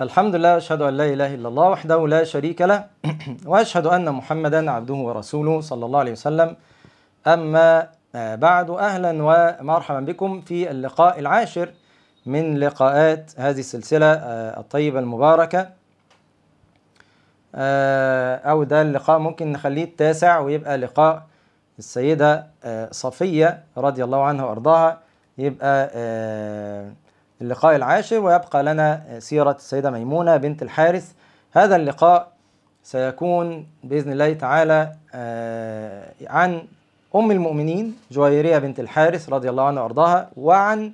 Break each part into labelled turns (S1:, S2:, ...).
S1: الحمد لله أشهد أن لا إله إلا الله وحده لا شريك له وأشهد أن محمدا عبده ورسوله صلى الله عليه وسلم. أما بعد أهلا ومرحبا بكم في اللقاء العاشر من لقاءات هذه السلسلة الطيبة المباركة. أو ده اللقاء ممكن نخليه التاسع ويبقى لقاء السيدة صفية رضي الله عنها وأرضاها يبقى اللقاء العاشر ويبقى لنا سيرة السيدة ميمونة بنت الحارث. هذا اللقاء سيكون بإذن الله تعالى عن أم المؤمنين جويرية بنت الحارث رضي الله عنها وأرضاها وعن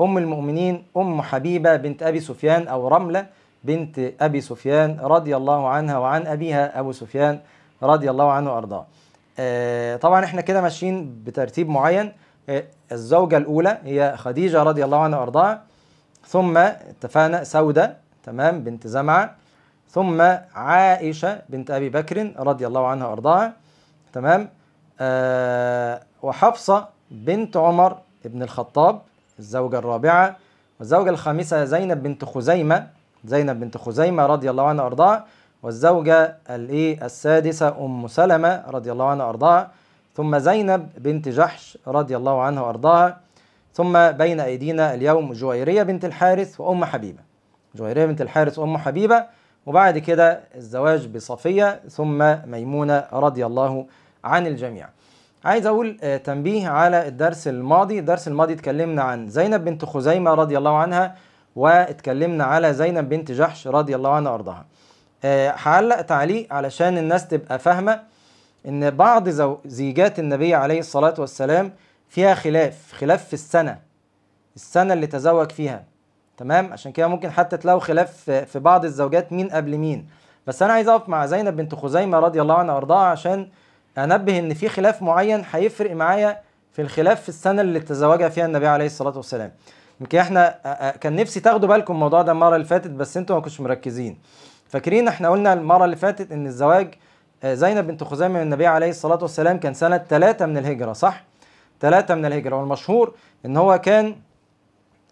S1: أم المؤمنين أم حبيبة بنت أبي سفيان أو رملة بنت أبي سفيان رضي الله عنها وعن أبيها أبو سفيان رضي الله عنه وأرضاه. طبعا إحنا كده ماشيين بترتيب معين. الزوجة الأولى هي خديجة رضي الله عنها وأرضاها. ثم اتفقنا سودة تمام بنت زمعة. ثم عائشة بنت أبي بكر رضي الله عنها وأرضاها تمام. آه وحفصة بنت عمر بن الخطاب الزوجة الرابعة. والزوجة الخامسة زينب بنت خزيمة زينب بنت خزيمة رضي الله عنها وأرضاها. والزوجة الإيه السادسة أم سلمة رضي الله عنها وأرضاها. ثم زينب بنت جحش رضي الله عنها وأرضاها. ثم بين أيدينا اليوم جويرية بنت الحارث وأم حبيبة. جويرية بنت الحارث وأم حبيبة وبعد كده الزواج بصفية ثم ميمونة رضي الله عن الجميع. عايز أقول تنبيه على الدرس الماضي. الدرس الماضي اتكلمنا عن زينب بنت خزيمة رضي الله عنها واتكلمنا على زينب بنت جحش رضي الله عنها وأرضاها. هعلق تعليق علشان الناس تبقى فاهمة إن بعض زيجات النبي عليه الصلاة والسلام فيها خلاف خلاف في السنة السنة اللي تزوج فيها تمام؟ عشان كده ممكن حتى تلاقوا خلاف في بعض الزوجات مين قبل مين. بس أنا عايز أقف مع زينب بنت خزيمة رضي الله عنها وأرضاها عشان أنبه إن في خلاف معين هيفرق معايا في الخلاف في السنة اللي تزوجها فيها النبي عليه الصلاة والسلام. يمكن إحنا كان نفسي تاخدوا بالكم الموضوع ده المرة اللي فاتت بس أنتوا ما كنتش مركزين. فاكرين إحنا قلنا المرة اللي فاتت إن الزواج زينب بنت خزيمة من النبي عليه الصلاة والسلام كان سنة ثلاثة من الهجرة صح؟ ثلاثة من الهجرة. والمشهور إن هو كان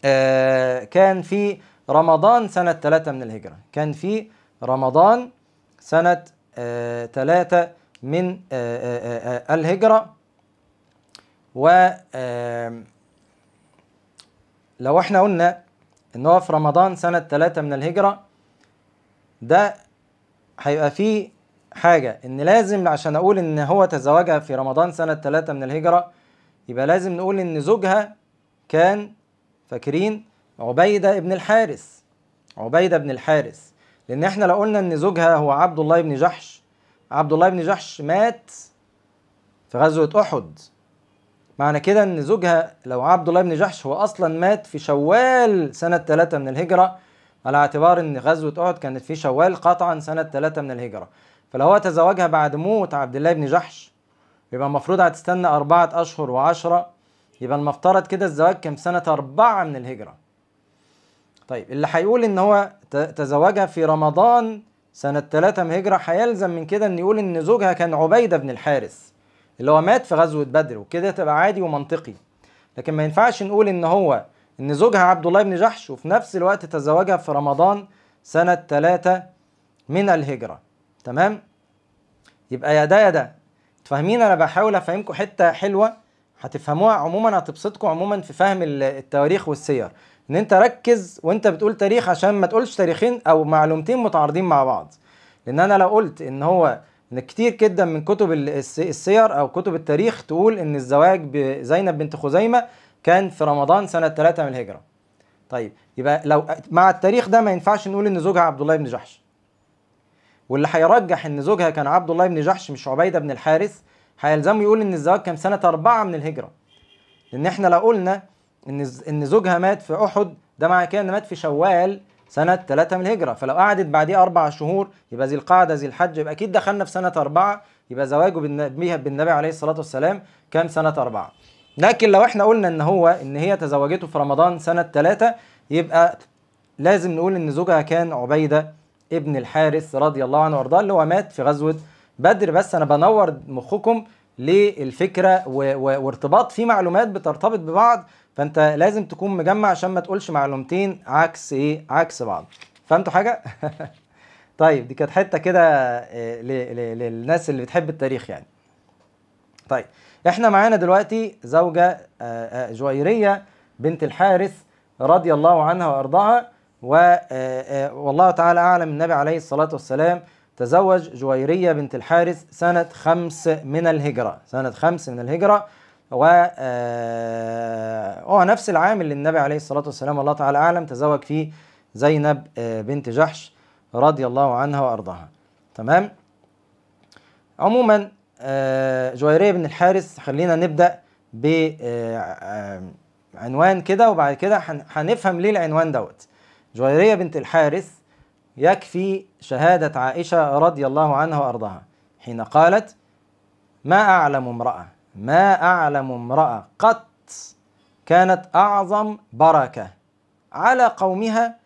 S1: آه كان في رمضان سنة ثلاثة من الهجرة. كان في رمضان سنة آه ثلاثة من آه آه آه الهجرة. و آه لو إحنا قلنا إن هو في رمضان سنة ثلاثة من الهجرة ده هيبقى فيه حاجة إن لازم عشان أقول إن هو تزوجها في رمضان سنة ثلاثة من الهجرة يبقى لازم نقول إن زوجها كان فاكرين عبيدة ابن الحارث عبيدة بن الحارث. لأن إحنا لو قلنا إن زوجها هو عبد الله بن جحش عبد الله بن جحش مات في غزوة أحد. معنى كده إن زوجها لو عبد الله بن جحش هو أصلا مات في شوال سنة ثلاثة من الهجرة على اعتبار إن غزوة أحد كانت في شوال قطعا سنة ثلاثة من الهجرة. فلو هو تزوجها بعد موت عبد الله بن جحش يبقى المفروض هتستنى أربعة أشهر وعشرة. يبقى المفترض كده الزواج كان سنة أربعة من الهجرة. طيب اللي هيقول إن هو تزوجها في رمضان سنة ثلاثة من الهجرة هيلزم من كده إن يقول إن زوجها كان عبيدة بن الحارث اللي هو مات في غزوة بدر وكده تبقى عادي ومنطقي. لكن ما ينفعش نقول إن هو إن زوجها عبد الله بن جحش وفي نفس الوقت تزوجها في رمضان سنة ثلاثة من الهجرة. تمام؟ يبقى يا ده يا ده. فاهمين؟ أنا بحاول أفهمكم حتة حلوة هتفهموها. عموما هتبسطكم عموما في فهم التواريخ والسير. إن أنت ركز وأنت بتقول تاريخ عشان ما تقولش تاريخين أو معلومتين متعارضين مع بعض. لأن أنا لو قلت إن هو إن كتير جدا من كتب السير أو كتب التاريخ تقول إن الزواج بزينب بنت خزيمة كان في رمضان سنة 3 من الهجرة. طيب يبقى لو مع التاريخ ده ما ينفعش نقول إن زوجها عبد الله بن جحش. واللي هيرجح إن زوجها كان عبد الله بن جحش مش عبيدة بن الحارث هيلزمه يقول إن الزواج كان سنة أربعة من الهجرة. لأن إحنا لو قلنا إن إن زوجها مات في أحد ده معنى كده إن مات في شوال سنة ثلاثة من الهجرة. فلو قعدت بعديه أربع شهور يبقى ذي القعدة ذي الحج يبقى أكيد دخلنا في سنة أربعة يبقى زواجه بيها بالنبي عليه الصلاة والسلام كان سنة أربعة. لكن لو إحنا قلنا إن هو إن هي تزوجته في رمضان سنة ثلاثة يبقى لازم نقول إن زوجها كان عبيدة ابن الحارث رضي الله عنه وأرضاه اللي هو مات في غزوة بدر. بس أنا بنور مخكم. و... وارتباط. في معلومات بترتبط ببعض فأنت لازم تكون مجمع عشان ما تقولش معلومتين عكس إيه؟ عكس بعض. فهمتوا حاجة؟ طيب دي كانت حتة كده آه، للناس اللي بتحب التاريخ يعني. طيب إحنا معانا دلوقتي زوجة آه، آه، جويرية بنت الحارث رضي الله عنها وأرضاها. والله تعالى أعلم النبي عليه الصلاة والسلام تزوج جويرية بنت الحارث سنة خمس من الهجرة سنة خمس من الهجرة. و آه، هو نفس العام اللي النبي عليه الصلاة والسلام الله تعالى أعلم تزوج فيه زينب آه، بنت جحش رضي الله عنها وأرضاها. تمام؟ عموما آه، جويرية بن الحارث خلينا نبدأ بعنوان كده وبعد كده هن- هنفهم ليه العنوان دوت. جويرية بنت الحارث يكفي شهادة عائشة رضي الله عنها وأرضاها. حين قالت ما أعلم امرأة ما أعلم امرأة قط كانت أعظم بركة على قومها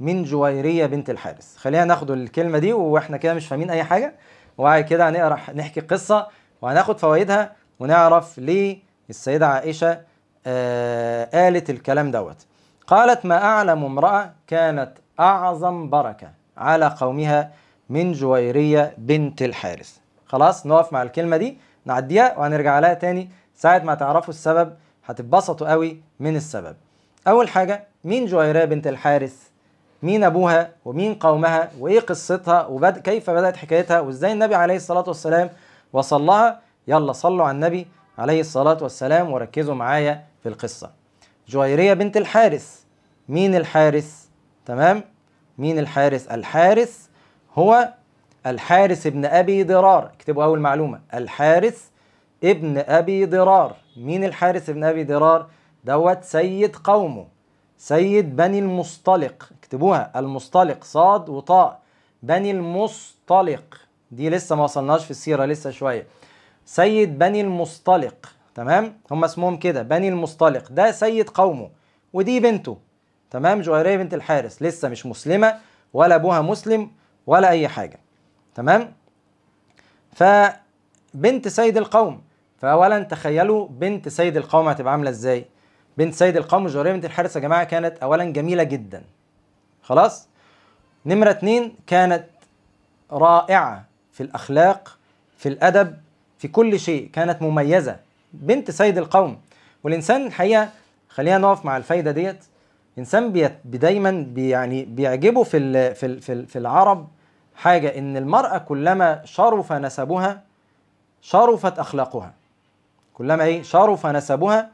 S1: من جويرية بنت الحارث. خلينا ناخد الكلمة دي وإحنا كده مش فاهمين أي حاجة. وبعد كده هنقرأ نحكي قصة وهناخد فوائدها ونعرف ليه السيدة عائشة آه قالت الكلام دوت. قالت ما أعلم امرأة كانت أعظم بركة على قومها من جويرية بنت الحارث. خلاص نقف مع الكلمة دي نعديها وهنرجع لها تاني ساعة ما تعرفوا السبب هتتبسطوا قوي من السبب. أول حاجة مين جويرية بنت الحارث؟ مين أبوها؟ ومين قومها؟ وإيه قصتها؟ وبد... كيف بدأت حكايتها؟ وإزاي النبي عليه الصلاة والسلام وصل لها يلا صلوا على النبي عليه الصلاة والسلام وركزوا معايا في القصة. جويرية بنت الحارث. مين الحارث؟ تمام؟ مين الحارث؟ الحارث هو الحارث ابن أبي ضرار. اكتبوا أول معلومة. الحارث ابن أبي ضرار. مين الحارث ابن أبي ضرار؟ دوت سيد قومه. سيد بني المصطلق. اكتبوها. المصطلق. صاد وطاء. بني المصطلق. دي لسه ما وصلناش في السيرة لسه شوية. سيد بني المصطلق. تمام؟ هم اسمهم كده بني المصطلق. ده سيد قومه ودي بنته. تمام؟ جويرية بنت الحارث. لسه مش مسلمة ولا أبوها مسلم ولا أي حاجة. تمام؟ فبنت سيد القوم. فاولا تخيلوا بنت سيد القوم هتبقى عاملة إزاي؟ بنت سيد القوم جويرية بنت الحارث يا جماعة كانت اولا جميلة جدا. خلاص؟ نمرة اتنين كانت رائعة في الأخلاق في الأدب في كل شيء. كانت مميزة. بنت سيد القوم. والإنسان الحقيقة خلينا نقف مع الفايدة ديت. إنسان بي دايما يعني بيعجبه في في في, في العرب حاجة إن المرأة كلما شرف نسبها شرفت أخلاقها. كلما إيه؟ شرف نسبها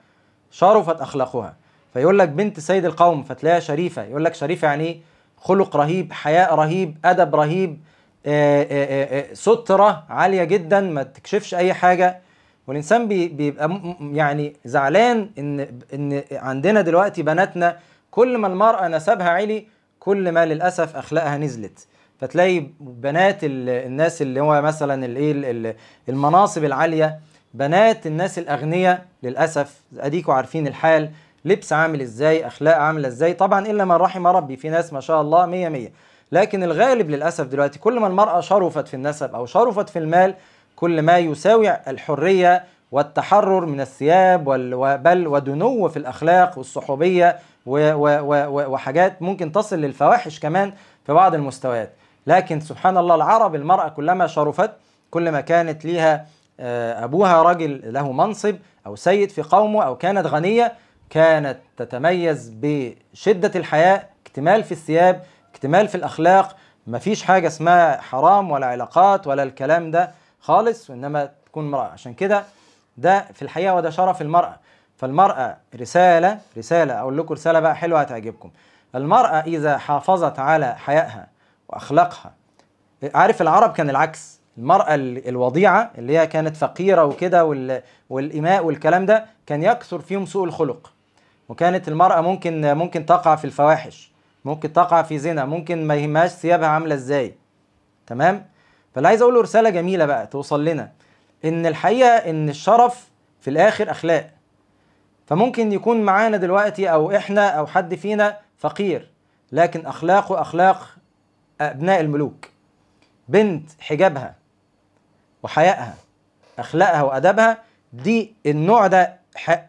S1: شرفت أخلاقها. فيقول لك بنت سيد القوم فتلاقيها شريفة. يقول لك شريفة يعني إيه؟ خلق رهيب حياء رهيب أدب رهيب آآ آآ سترة عالية جدا ما تكشفش أي حاجة. والإنسان بي بيبقى يعني زعلان إن إن عندنا دلوقتي بناتنا كل ما المرأة نسبها عالي كل ما للأسف أخلاقها نزلت. فتلاقي بنات ال- الناس اللي هو مثلا الايه ال- ال- المناصب العالية بنات الناس الأغنياء للأسف أديكوا عارفين الحال لبس عامل إزاي أخلاق عاملة إزاي؟ طبعا إلا من رحم ربي في ناس ما شاء الله مية مية. لكن الغالب للأسف دلوقتي كل ما المرأة شرفت في النسب أو شرفت في المال كل ما يساوي الحرية والتحرر من الثياب وبل ودنو في الأخلاق والصحوبية و- و- و- وحاجات ممكن تصل للفواحش كمان في بعض المستويات. لكن سبحان الله العرب المرأة كلما شرفت كل ما كانت ليها آه، أبوها راجل له منصب أو سيد في قومه أو كانت غنية كانت تتميز بشدة الحياء اكتمال في الثياب اكتمال في الأخلاق. مفيش حاجة اسمها حرام ولا علاقات ولا الكلام ده. خالص وإنما تكون امرأة. عشان كده ده في الحقيقة وده شرف المرأة. فالمرأة رسالة رسالة أقول لكم رسالة بقى حلوة هتعجبكم. المرأة إذا حافظت على حيائها وأخلاقها عارف العرب كان العكس؟ المرأة ال- الوضيعة اللي هي كانت فقيرة وكده وال- والإماء والكلام ده كان يكثر فيهم سوء الخلق. وكانت المرأة ممكن ممكن تقع في الفواحش ممكن تقع في زنا ممكن ما يهمهاش ثيابها عاملة إزاي. تمام؟ فاللي عايز أقوله رسالة جميلة بقى توصل لنا إن الحقيقة إن الشرف في الآخر أخلاق. فممكن يكون معانا دلوقتي أو إحنا أو حد فينا فقير لكن أخلاقه أخلاق أبناء الملوك. بنت حجابها وحيائها أخلاقها وأدبها دي النوع ده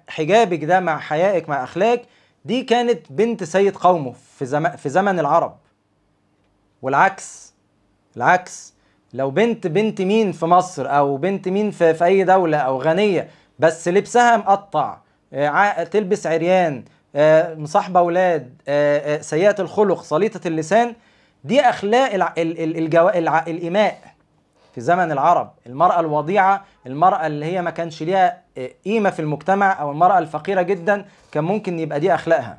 S1: حجابك ده مع حيائك مع أخلاقك دي كانت بنت سيد قومه في زمن في زمن العرب. والعكس العكس. لو بنت بنت مين في مصر أو بنت مين في, في أي دولة أو غنية بس لبسها مقطع آه، تلبس عريان آه، مصاحبة أولاد آه، سيئة الخلق صليطه اللسان دي أخلاق الع- ال- ال- الجو... الع... الاماء في زمن العرب. المرأة الوضيعة المرأة اللي هي ما كانش ليها قيمة في المجتمع أو المرأة الفقيرة جدا كان ممكن يبقى دي أخلاقها.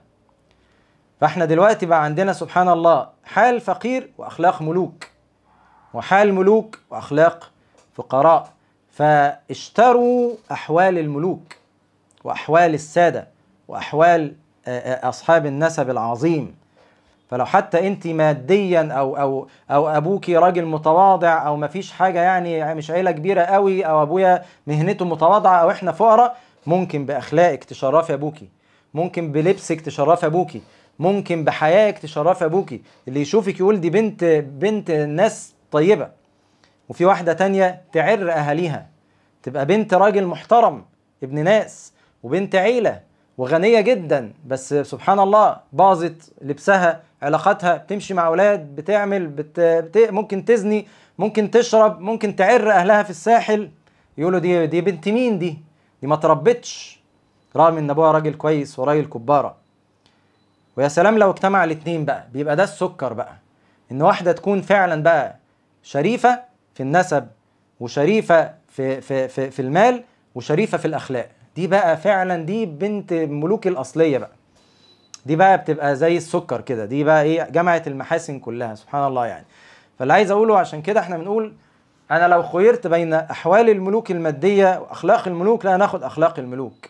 S1: فإحنا دلوقتي بقى عندنا سبحان الله حال فقير وأخلاق ملوك. وحال ملوك وأخلاق فقراء فاشتروا أحوال الملوك وأحوال السادة وأحوال أصحاب النسب العظيم. فلو حتى أنت ماديا أو أو أو ابوكي راجل متواضع أو مفيش حاجة يعني مش عيلة كبيرة قوي أو أبويا مهنته متواضعة أو إحنا فقراء ممكن بأخلاقك تشرفي ابوكي ممكن بلبسك تشرفي ابوكي ممكن بحيائك تشرفي ابوكي اللي يشوفك يقول دي بنت بنت ناس طيبة. وفي واحدة تانية تعر أهاليها. تبقى بنت راجل محترم ابن ناس وبنت عيلة وغنية جدا بس سبحان الله باظت لبسها علاقاتها بتمشي مع أولاد بتعمل بت... بت... ممكن تزني ممكن تشرب ممكن تعر أهلها في الساحل. يقولوا دي دي بنت مين دي؟ دي ما تربتش. رغم إن أبوها راجل كويس وراجل كبارة. ويا سلام لو اجتمع الاتنين بقى. بيبقى ده السكر بقى. إن واحدة تكون فعلا بقى شريفة في النسب وشريفة في في في, في المال وشريفة في الأخلاق. دي بقى فعلا دي بنت ملوك الأصلية بقى. دي بقى بتبقى زي السكر كده. دي بقى إيه جمعت المحاسن كلها سبحان الله يعني. فاللي عايز أقوله عشان كده إحنا بنقول أنا لو خيرت بين أحوال الملوك المادية وأخلاق الملوك لا ناخد أخلاق الملوك.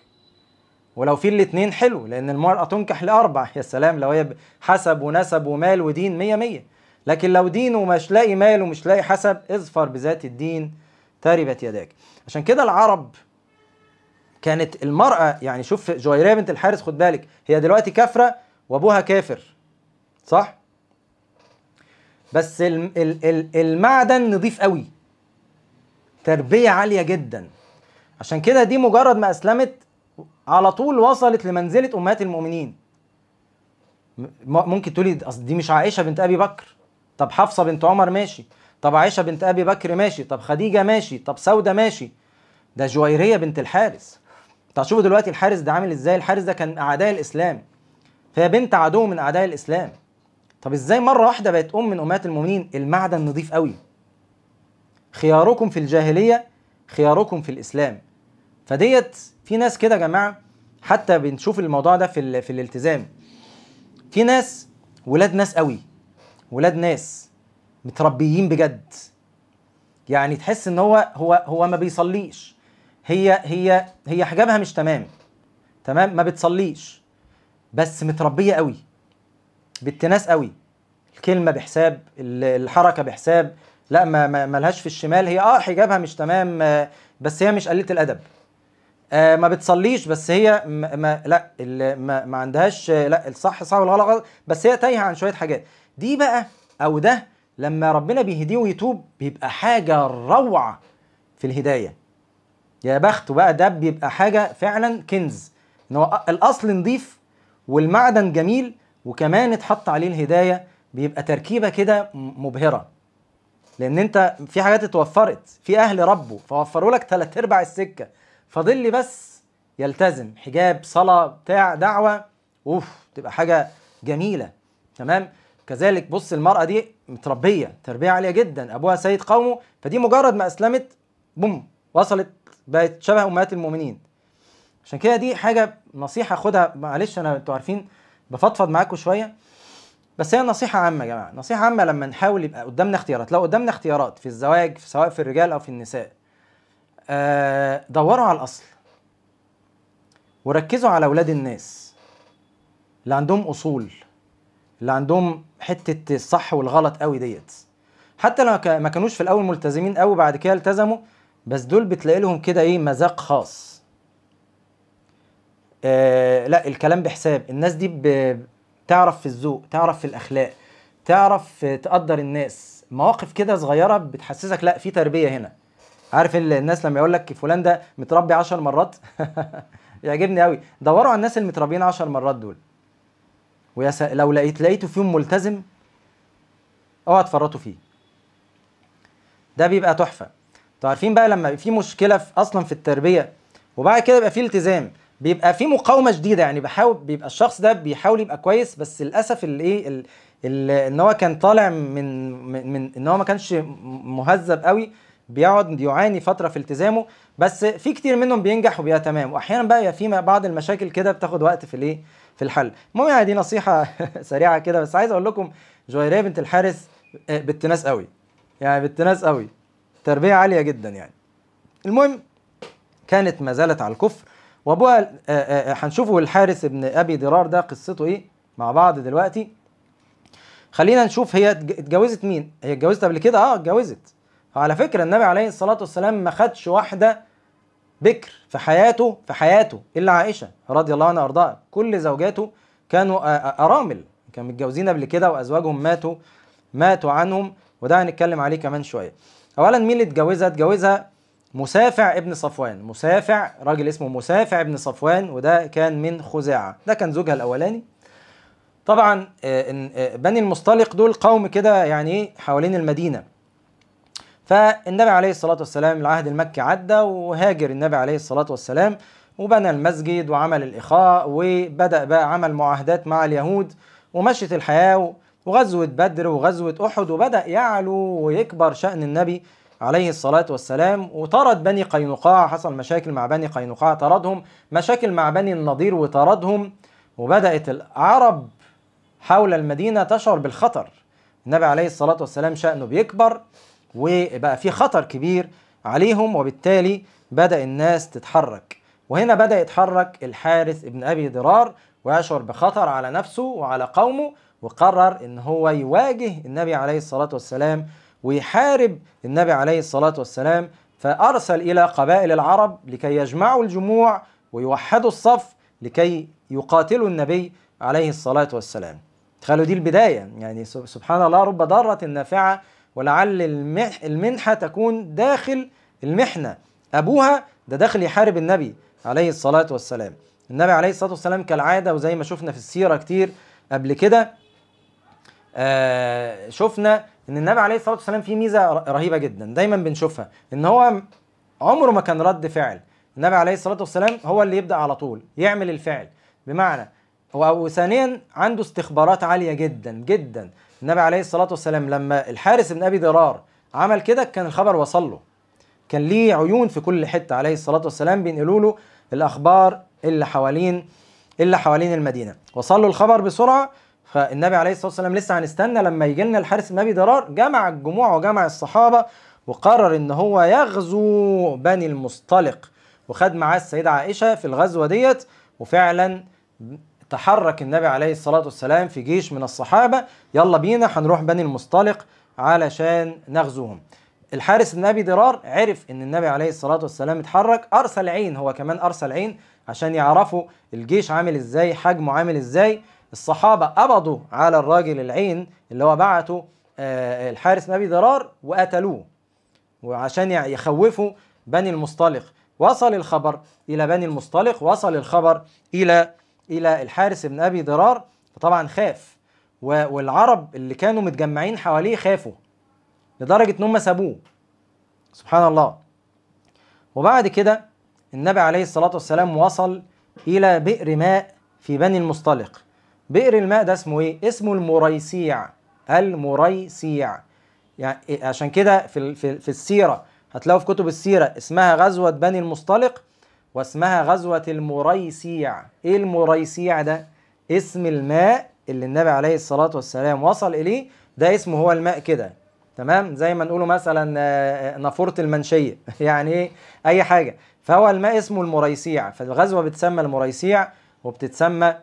S1: ولو في الاتنين حلو لأن المرأة تنكح لأربع. يا سلام لو هي حسب ونسب ومال ودين مية مية. لكن لو دين ومش لاقي مال ومش لاقي حسب اظفر بذات الدين تربت يداك. عشان كده العرب كانت المرأة يعني شوف جويرية بنت الحارث خد بالك هي دلوقتي كافرة وأبوها كافر صح؟ بس الم- ال- ال- المعدن نضيف قوي تربية عالية جدا. عشان كده دي مجرد ما أسلمت على طول وصلت لمنزلة أمهات المؤمنين. ممكن تقولي دي مش عائشة بنت أبي بكر. طب حفصة بنت عمر ماشي. طب عائشة بنت أبي بكر ماشي. طب خديجة ماشي. طب سودة ماشي. ده جويرية بنت الحارث. طب شوفوا دلوقتي الحارث ده عامل إزاي؟ الحارث ده كان أعداء الإسلام. فهي بنت عدو من أعداء الإسلام. طب إزاي مرة واحدة بقت أم من أمهات المؤمنين؟ المعدن نضيف قوي. خياركم في الجاهلية خياركم في الإسلام. فديت في ناس كده يا جماعة حتى بنشوف الموضوع ده في في الالتزام. في ناس ولاد ناس قوي. ولاد ناس متربيين بجد. يعني تحس إن هو هو هو ما بيصليش. هي هي هي حجابها مش تمام. تمام؟ ما بتصليش. بس متربية قوي. بنت ناس قوي. الكلمة بحساب ال- الحركة بحساب. لا ما ما ما لهاش في الشمال. هي آه حجابها مش تمام آه، بس هي مش قليله الأدب. آه ما بتصليش بس هي ما, ما لا ما, ما عندهاش لا الصح صح والغلط غلط بس هي تايهة عن شوية حاجات. دي بقى أو ده لما ربنا بيهديه ويتوب بيبقى حاجة روعة في الهداية. يا بخته بقى ده بيبقى حاجة فعلا كنز. إن هو الأصل نضيف والمعدن جميل وكمان اتحط عليه الهداية بيبقى تركيبة كده مبهرة. لأن أنت في حاجات اتوفرت في أهل ربه فوفروا لك ثلاث أرباع السكة. فاضل لي بس يلتزم. حجاب صلاة بتاع دعوة أوف تبقى حاجة جميلة. تمام؟ كذلك بص المرأة دي متربية تربية عالية جدا أبوها سيد قومه فدي مجرد ما أسلمت بوم وصلت بقت شبه أمهات المؤمنين عشان كده دي حاجة نصيحة خدها معلش أنا أنتوا عارفين بفضفض معاكم شوية بس هي نصيحة عامة يا جماعة، نصيحة عامة لما نحاول يبقى قدامنا اختيارات، لو قدامنا اختيارات في الزواج سواء في الرجال أو في النساء. آه دوروا على الأصل. وركزوا على أولاد الناس. اللي عندهم أصول. اللي عندهم حتة الصح والغلط قوي ديت. حتى لو ما كانوش في الأول ملتزمين قوي بعد كده التزموا بس دول بتلاقي لهم كده إيه مذاق خاص. آه لا الكلام بحساب. الناس دي ب- تعرف في الذوق تعرف في الأخلاق تعرف تقدر الناس. مواقف كده صغيرة بتحسسك لا في تربية هنا. عارف ال- الناس لما يقول لك فلان ده متربي عشر مرات؟ يعجبني قوي. دوروا على الناس المتربيين عشر مرات دول. ويا س... لو لقيت لقيته فيهم ملتزم اوعى تفرطوا فيه. ده بيبقى تحفة. أنتوا عارفين بقى لما في مشكلة في أصلا في التربية وبعد كده يبقى في التزام بيبقى في مقاومة شديدة. يعني بحاول بيبقى الشخص ده بيحاول يبقى كويس بس للأسف الايه ال- ال- إن هو كان طالع من من, من إن هو ما كانش مهذب قوي بيقعد يعاني فترة في التزامه بس في كتير منهم بينجح وبيبقى تمام. واحيانا بقى في بعض المشاكل كده بتاخد وقت في الإيه؟ في الحل. المهم يعني دي نصيحة سريعة كده بس عايز أقول لكم جويريه بنت الحارث آه، بنت ناس قوي. يعني بنت ناس قوي. تربية عالية جدا يعني. المهم كانت ما زالت على الكفر. وأبوها آه، آه، هنشوفه الحارث ابن أبي درار ده قصته إيه؟ مع بعض دلوقتي. خلينا نشوف هي اتج- اتجوزت مين؟ هي اتجوزت قبل كده؟ آه اتجوزت. على فكرة النبي عليه الصلاة والسلام ما خدش واحدة بكر في حياته في حياته إلا عائشة رضي الله عنها وأرضاها. كل زوجاته كانوا آه، آه، أرامل. كانوا متجوزين قبل كده وأزواجهم ماتوا ماتوا عنهم. وده هنتكلم عليه كمان شوية. اولا مين اللي اتجوزها؟ اتجوزها مسافع ابن صفوان. مسافع راجل اسمه مسافع ابن صفوان وده كان من خزاعة. ده كان زوجها الأولاني. طبعا آه، بني المصطلق دول قوم كده يعني إيه حوالين المدينة. فالنبي عليه الصلاة والسلام العهد المكي عدى وهاجر النبي عليه الصلاة والسلام وبنى المسجد وعمل الإخاء وبدأ بقى عمل معاهدات مع اليهود ومشت الحياة وغزوة بدر وغزوة أحد وبدأ يعلو ويكبر شأن النبي عليه الصلاة والسلام وطرد بني قينقاع حصل مشاكل مع بني قينقاع طردهم. مشاكل مع بني النضير وطردهم. وبدأت العرب حول المدينة تشعر بالخطر. النبي عليه الصلاة والسلام شأنه بيكبر. وبقى في خطر كبير عليهم وبالتالي بدأ الناس تتحرك. وهنا بدأ يتحرك الحارث ابن أبي ضرار ويشعر بخطر على نفسه وعلى قومه وقرر إن هو يواجه النبي عليه الصلاة والسلام ويحارب النبي عليه الصلاة والسلام. فأرسل إلى قبائل العرب لكي يجمعوا الجموع ويوحدوا الصف لكي يقاتلوا النبي عليه الصلاة والسلام. تخيلوا دي البداية يعني سب- سبحان الله رب ضارة نافعة ولعل المنحة تكون داخل المحنة. أبوها ده داخل يحارب النبي عليه الصلاة والسلام. النبي عليه الصلاة والسلام كالعادة وزي ما شفنا في السيرة كتير قبل كده آه شفنا إن النبي عليه الصلاة والسلام فيه ميزة رهيبة جدا دايما بنشوفها إن هو عمره ما كان رد فعل. النبي عليه الصلاة والسلام هو اللي يبدأ على طول يعمل الفعل. بمعنى هو وثانيا عنده استخبارات عالية جدا جدا. النبي عليه الصلاة والسلام لما الحارس بن أبي ضرار عمل كده كان الخبر وصل له. كان ليه عيون في كل حتة عليه الصلاة والسلام بينقلوا له الأخبار اللي حوالين اللي حوالين المدينة. وصل له الخبر بسرعة فالنبي عليه الصلاة والسلام لسه هنستنى لما يجي لنا الحارس بن أبي ضرار. جمع الجموع وجمع الصحابة وقرر إن هو يغزو بني المصطلق. وخد معاه السيدة عائشة في الغزوة ديت وفعلا تحرك النبي عليه الصلاة والسلام في جيش من الصحابة. يلا بينا هنروح بني المصطلق علشان نغزوهم. الحارس بن ابي ضرار عرف إن النبي عليه الصلاة والسلام اتحرك. أرسل عين هو كمان أرسل عين عشان يعرفوا الجيش عامل إزاي حجمه عامل إزاي. الصحابة قبضوا على الراجل العين اللي هو بعته آه، الحارس بن ابي ضرار وقتلوه وعشان يخوفوا بني المصطلق. وصل الخبر إلى بني المصطلق وصل الخبر إلى إلى الحارس بن أبي ضرار فطبعا خاف. والعرب اللي كانوا متجمعين حواليه خافوا لدرجة إن هم سابوه. سبحان الله. وبعد كده النبي عليه الصلاة والسلام وصل إلى بئر ماء في بني المصطلق. بئر الماء ده اسمه إيه؟ اسمه المريسيع. المريسيع. يعني؟ عشان كده في في السيرة هتلاقوا في كتب السيرة اسمها غزوة بني المصطلق. واسمها غزوة المريسيع. إيه المريسيع ده؟ اسم الماء اللي النبي عليه الصلاة والسلام وصل إليه. ده اسمه هو الماء كده تمام؟ زي ما نقوله مثلا آه، آه، نافورة المنشية. يعني إيه؟ أي حاجة. فهو الماء اسمه المريسيع. فالغزوة بتسمى المريسيع وبتتسمى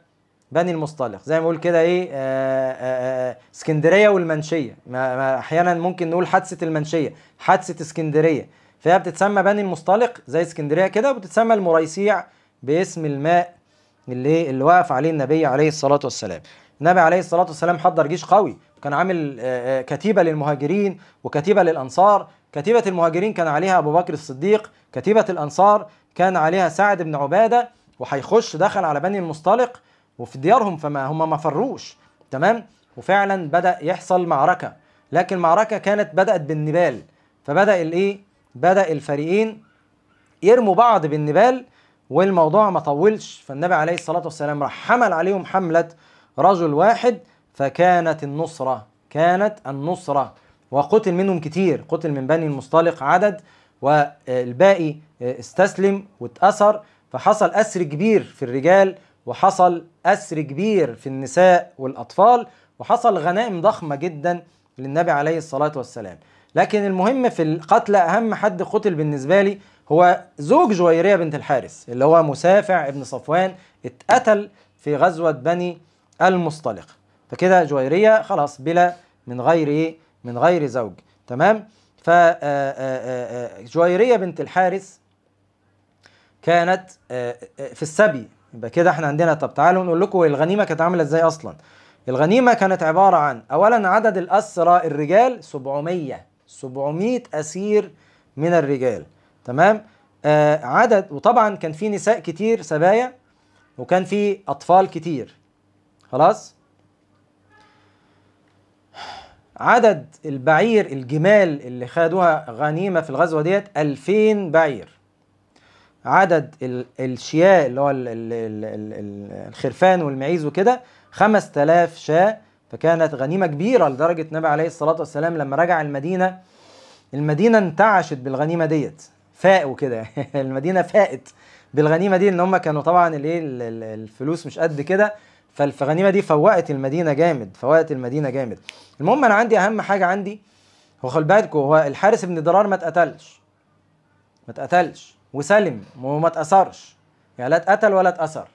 S1: بني المصطلق. زي ما بقول كده إيه؟ آه، اسكندرية والمنشية. ما أحيانا ممكن نقول حادثة المنشية حادثة اسكندرية. فهي بتتسمى بني المصطلق زي اسكندرية كده وبتتسمى المريسيع باسم الماء اللي اللي وقف عليه النبي عليه الصلاة والسلام. النبي عليه الصلاة والسلام حضر جيش قوي كان عامل آه، آه، كتيبة للمهاجرين وكتيبة للأنصار. كتيبة المهاجرين كان عليها أبو بكر الصديق كتيبة الأنصار كان عليها سعد بن عبادة وهيخش دخل على بني المصطلق وفي ديارهم فما هم ما فروش. تمام؟ وفعلا بدأ يحصل معركة. لكن المعركة كانت بدأت بالنبال. فبدأ الإيه؟ بدأ الفريقين يرموا بعض بالنبال والموضوع ما طولش. فالنبي عليه الصلاة والسلام راح حمل عليهم حملة رجل واحد فكانت النصرة كانت النصرة. وقتل منهم كتير قتل من بني المصطلق عدد والباقي استسلم واتأثر. فحصل أسر كبير في الرجال وحصل أسر كبير في النساء والأطفال وحصل غنائم ضخمة جدا للنبي عليه الصلاة والسلام. لكن المهم في القتل أهم حد قتل بالنسبة لي هو زوج جويرية بنت الحارث اللي هو مسافع ابن صفوان اتقتل في غزوة بني المصطلق. فكده جويرية خلاص بلا من غير إيه؟ من غير زوج. تمام؟ فجويرية بنت الحارث كانت في السبي. يبقى كده إحنا عندنا طب تعالوا نقول لكم الغنيمة كانت عاملة إزاي أصلا؟ الغنيمة كانت عبارة عن اولا عدد الأسرى الرجال 700 700 أسير من الرجال. تمام؟ آه عدد وطبعا كان في نساء كتير سبايا وكان في أطفال كتير. خلاص؟ عدد البعير الجمال اللي خدوها غنيمة في الغزوة ديت 2000 بعير. عدد الشياء اللي هو ال ال ال الخرفان والمعيز وكده 5000 شاة فكانت غنيمة كبيرة لدرجة النبي عليه الصلاة والسلام لما رجع المدينة المدينة انتعشت بالغنيمة ديت فاقوا كده. المدينة فاقت بالغنيمة دي ان هم كانوا طبعا الايه الفلوس مش قد كده فالغنيمة دي فوقت المدينة جامد فوقت المدينة جامد. المهم أنا عندي أهم حاجة عندي هو خلي بالكم هو الحارس بن درار ما اتقتلش. ما اتقتلش. وسلم وما اتأثرش. يعني لا اتقتل ولا اتأثر.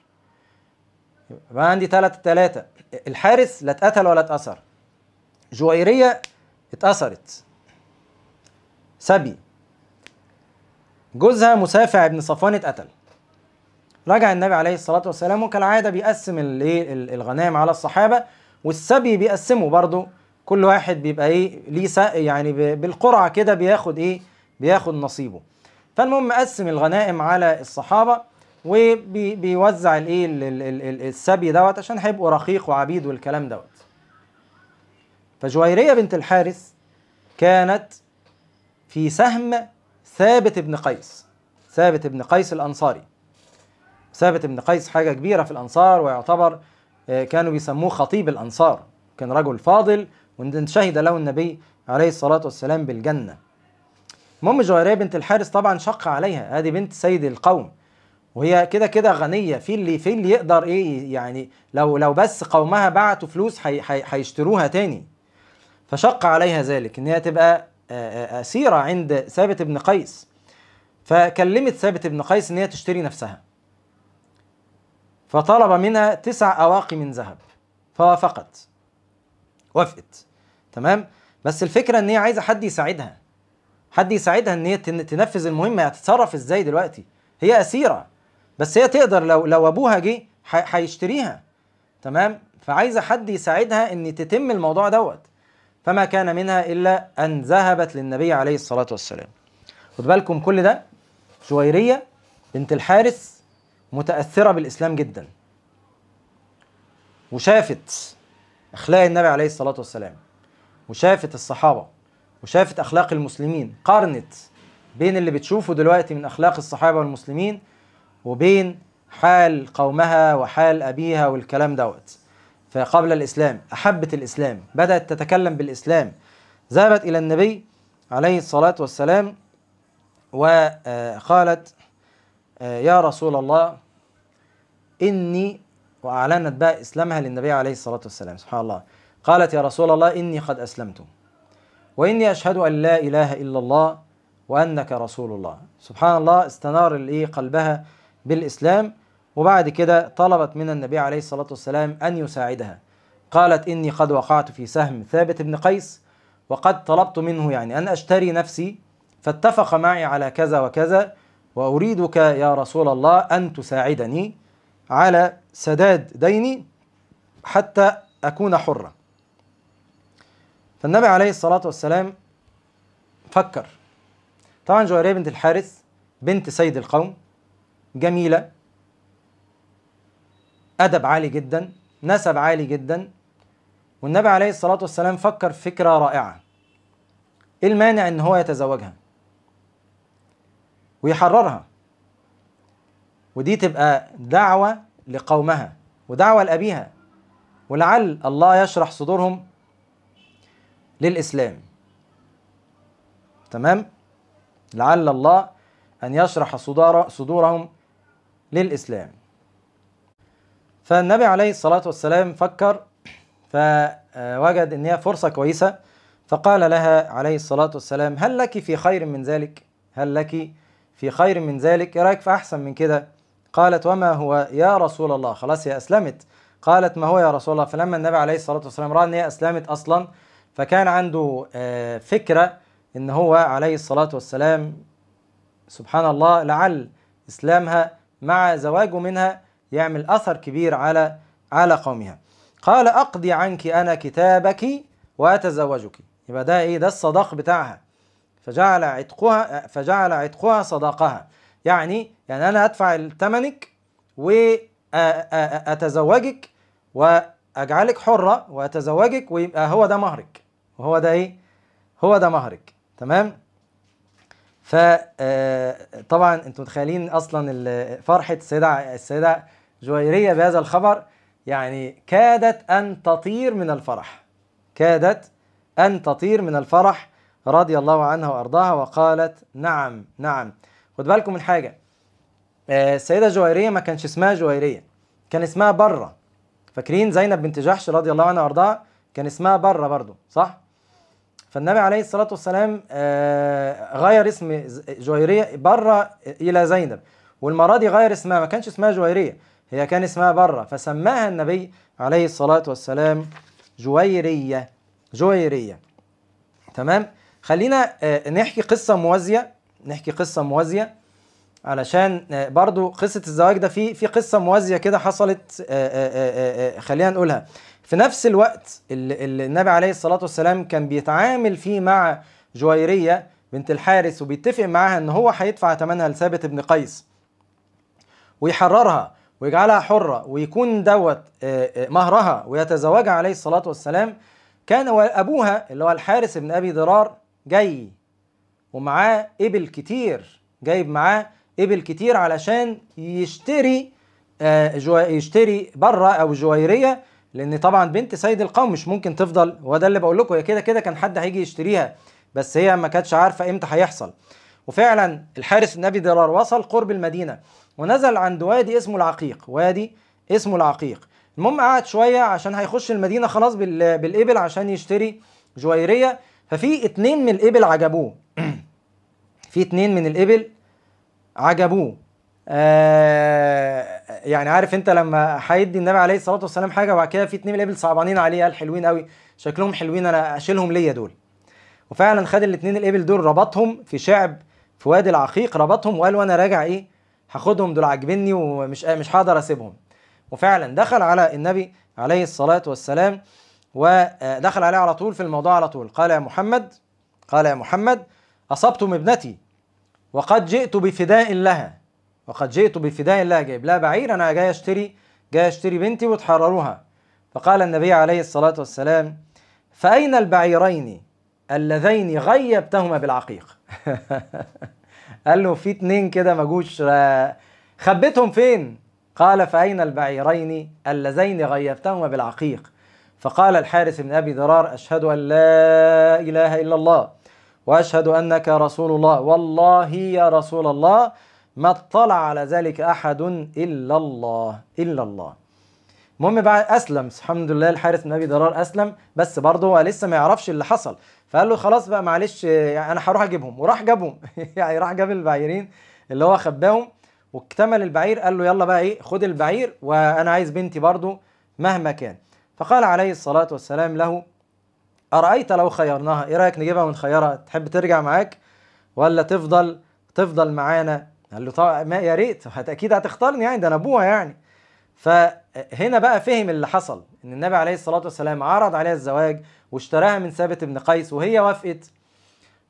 S1: يبقى عندي ثلاثة ثلاثة الحارس لا اتقتل ولا اتأثر. جويرية اتأثرت. سبي جوزها مسافع ابن صفوان اتقتل. رجع النبي عليه الصلاة والسلام وكالعادة بيقسم الايه الغنائم على الصحابة والسبي بيقسمه برضه كل واحد بيبقى إيه ليه يعني بالقرعة كده بياخد إيه بياخد نصيبه. فالمهم قسم الغنائم على الصحابة. وبيوزع الايه السبي دوت عشان هيبقوا رقيق وعبيد والكلام دوت. فجويرية بنت الحارث كانت في سهم ثابت بن قيس ثابت بن قيس الأنصاري. ثابت بن قيس حاجة كبيرة في الأنصار ويعتبر كانوا بيسموه خطيب الأنصار. كان رجل فاضل وإن شهد له النبي عليه الصلاة والسلام بالجنة. المهم جويرية بنت الحارث طبعا شق عليها. هذه بنت سيد القوم. وهي كده كده غنية. في اللي في اللي يقدر إيه يعني لو لو بس قومها بعتوا فلوس هيشتروها تاني. فشق عليها ذلك إن هي تبقى أسيرة عند ثابت بن قيس. فكلمت ثابت بن قيس إن هي تشتري نفسها. فطلب منها تسع أواقي من ذهب. فوافقت. وافقت. تمام؟ بس الفكرة إن هي عايزة حد يساعدها. حد يساعدها إن هي تنفذ المهمة. هتتصرف إزاي دلوقتي؟ هي أسيرة. بس هي تقدر لو لو أبوها جه هيشتريها. تمام؟ فعايزة حد يساعدها إن تتم الموضوع دوت. فما كان منها إلا أن ذهبت للنبي عليه الصلاة والسلام. خد بالكم كل ده؟ جويرية بنت الحارث متأثرة بالإسلام جدا. وشافت أخلاق النبي عليه الصلاة والسلام. وشافت الصحابة. وشافت أخلاق المسلمين. قارنت بين اللي بتشوفه دلوقتي من أخلاق الصحابة والمسلمين وبين حال قومها وحال أبيها والكلام دوت. فقبل الإسلام أحبت الإسلام بدأت تتكلم بالإسلام. ذهبت إلى النبي عليه الصلاة والسلام وقالت يا رسول الله إني وأعلنت بقى إسلامها للنبي عليه الصلاة والسلام. سبحان الله. قالت يا رسول الله إني قد أسلمت وإني أشهد أن لا إله إلا الله وأنك رسول الله. سبحان الله استنار قلبها بالإسلام وبعد كده طلبت من النبي عليه الصلاة والسلام أن يساعدها. قالت إني قد وقعت في سهم ثابت بن قيس وقد طلبت منه يعني أن أشتري نفسي فاتفق معي على كذا وكذا وأريدك يا رسول الله أن تساعدني على سداد ديني حتى أكون حرا. فالنبي عليه الصلاة والسلام فكر. طبعا جويرية بنت الحارث بنت سيد القوم جميلة. أدب عالي جدا نسب عالي جدا. والنبي عليه الصلاة والسلام فكر فكرة رائعة. إيه المانع إن هو يتزوجها؟ ويحررها. ودي تبقى دعوة لقومها ودعوة لأبيها. ولعل الله يشرح صدورهم للإسلام. تمام؟ لعل الله أن يشرح صدور صدورهم للإسلام. فالنبي عليه الصلاة والسلام فكر فوجد أن هي فرصة كويسة فقال لها عليه الصلاة والسلام هل لك في خير من ذلك؟ هل لك في خير من ذلك؟ إيه رأيك في أحسن من كده؟ قالت وما هو؟ يا رسول الله. خلاص هي أسلمت. قالت ما هو يا رسول الله؟ فلما النبي عليه الصلاة والسلام رأى أن هي أسلمت أصلا فكان عنده آه، فكرة أن هو عليه الصلاة والسلام سبحان الله لعل إسلامها مع زواجه منها يعمل أثر كبير على على قومها. قال أقضي عنك أنا كتابك وأتزوجك. يبقى ده إيه؟ ده الصداق بتاعها. فجعل عتقها فجعل عتقها صداقها. يعني يعني أنا أدفع ثمنك وأتزوجك وأجعلك حرة وأتزوجك ويبقى هو ده مهرك. وهو ده إيه؟ هو ده مهرك. تمام؟ فطبعا أنتم متخيلين أصلا فرحة السيدة السيدة جويرية بهذا الخبر يعني كادت أن تطير من الفرح. كادت أن تطير من الفرح رضي الله عنها وأرضاها وقالت نعم نعم. خد بالكم من حاجة آه، السيدة جويرية ما كانش اسمها جويرية كان اسمها برة. فاكرين زينب بنت جحش رضي الله عنها وأرضاها؟ كان اسمها برة برضو صح؟ فالنبي عليه الصلاة والسلام آه، غير اسم جويرية بره إلى زينب. والمرة دي غير اسمها ما كانش اسمها جويرية هي كان اسمها بره فسماها النبي عليه الصلاة والسلام جويرية جويرية. تمام؟ خلينا آه، نحكي قصة موازية نحكي قصة موازية علشان آه، برضو قصة الزواج ده في في قصة موازية كده حصلت خلينا نقولها. في نفس الوقت اللي النبي عليه الصلاة والسلام كان بيتعامل فيه مع جويرية بنت الحارث وبيتفق معاها إن هو هيدفع ثمنها لثابت بن قيس ويحررها ويجعلها حرة ويكون دوت آه، آه، مهرها ويتزوجها عليه الصلاة والسلام. كان أبوها اللي هو الحارث بن أبي ضرار جاي ومعاه إبل كتير جايب معاه إبل كتير علشان يشتري آه، يشتري برة أو جويرية لأن طبعا بنت سيد القوم مش ممكن تفضل وده اللي بقول لكم هي كده كده كان حد هيجي يشتريها بس هي ما كانتش عارفة إمتى هيحصل. وفعلا الحارث بن أبي ضرار وصل قرب المدينة ونزل عند وادي اسمه العقيق وادي اسمه العقيق. المهم قعد شوية عشان هيخش المدينة خلاص بال- بالإبل عشان يشتري جويرية ففي اتنين من الإبل عجبوه. في اتنين من الإبل عجبوه. آه يعني عارف انت لما هيدي النبي عليه الصلاة والسلام حاجة وبعد كده في اتنين من الابل صعبانين عليه قال حلوين قوي. شكلهم حلوين أنا أشيلهم ليا دول. وفعلا خد الاتنين الإبل دول ربطهم في شعب في وادي العقيق ربطهم وقال وأنا راجع إيه هاخدهم دول عاجبني ومش مش هقدر أسيبهم. وفعلا دخل على النبي عليه الصلاة والسلام ودخل عليه على طول في الموضوع على طول. قال يا محمد قال يا محمد أصبتم ابنتي وقد جئت بفداء لها. وقد جئت بفداء لها جايب لها بعير أنا جاي أشتري جاي أشتري بنتي وتحرروها. فقال النبي عليه الصلاة والسلام فأين البعيرين اللذين غيبتهما بالعقيق؟ قال له في اتنين كده ما جوش آه، خبيتهم فين؟ قال فأين البعيرين اللذين غيبتهما بالعقيق؟ فقال الحارث بن أبي ضرار أشهد أن لا إله إلا الله وأشهد أنك رسول الله. والله يا رسول الله ما اطلع على ذلك أحد إلا الله إلا الله. المهم بعد أسلم. الحمد لله الحارث بن أبي ضرار أسلم بس برضه هو لسه ما يعرفش اللي حصل. فقال له خلاص بقى معلش يعني أنا هروح أجيبهم. وراح جابهم. يعني راح جاب البعيرين اللي هو خباهم واكتمل البعير. قال له يلا بقى إيه خد البعير وأنا عايز بنتي برضه مهما كان. فقال عليه الصلاة والسلام له أرأيت لو خيرناها؟ إيه رأيك نجيبها ونخيرها؟ تحب ترجع معاك ولا تفضل تفضل معانا قال له طبعا يا ريت أكيد هتختارني يعني ده أنا أبوها يعني. فهنا بقى فهم اللي حصل إن النبي عليه الصلاة والسلام عرض عليها الزواج واشتراها من ثابت بن قيس وهي وافقت.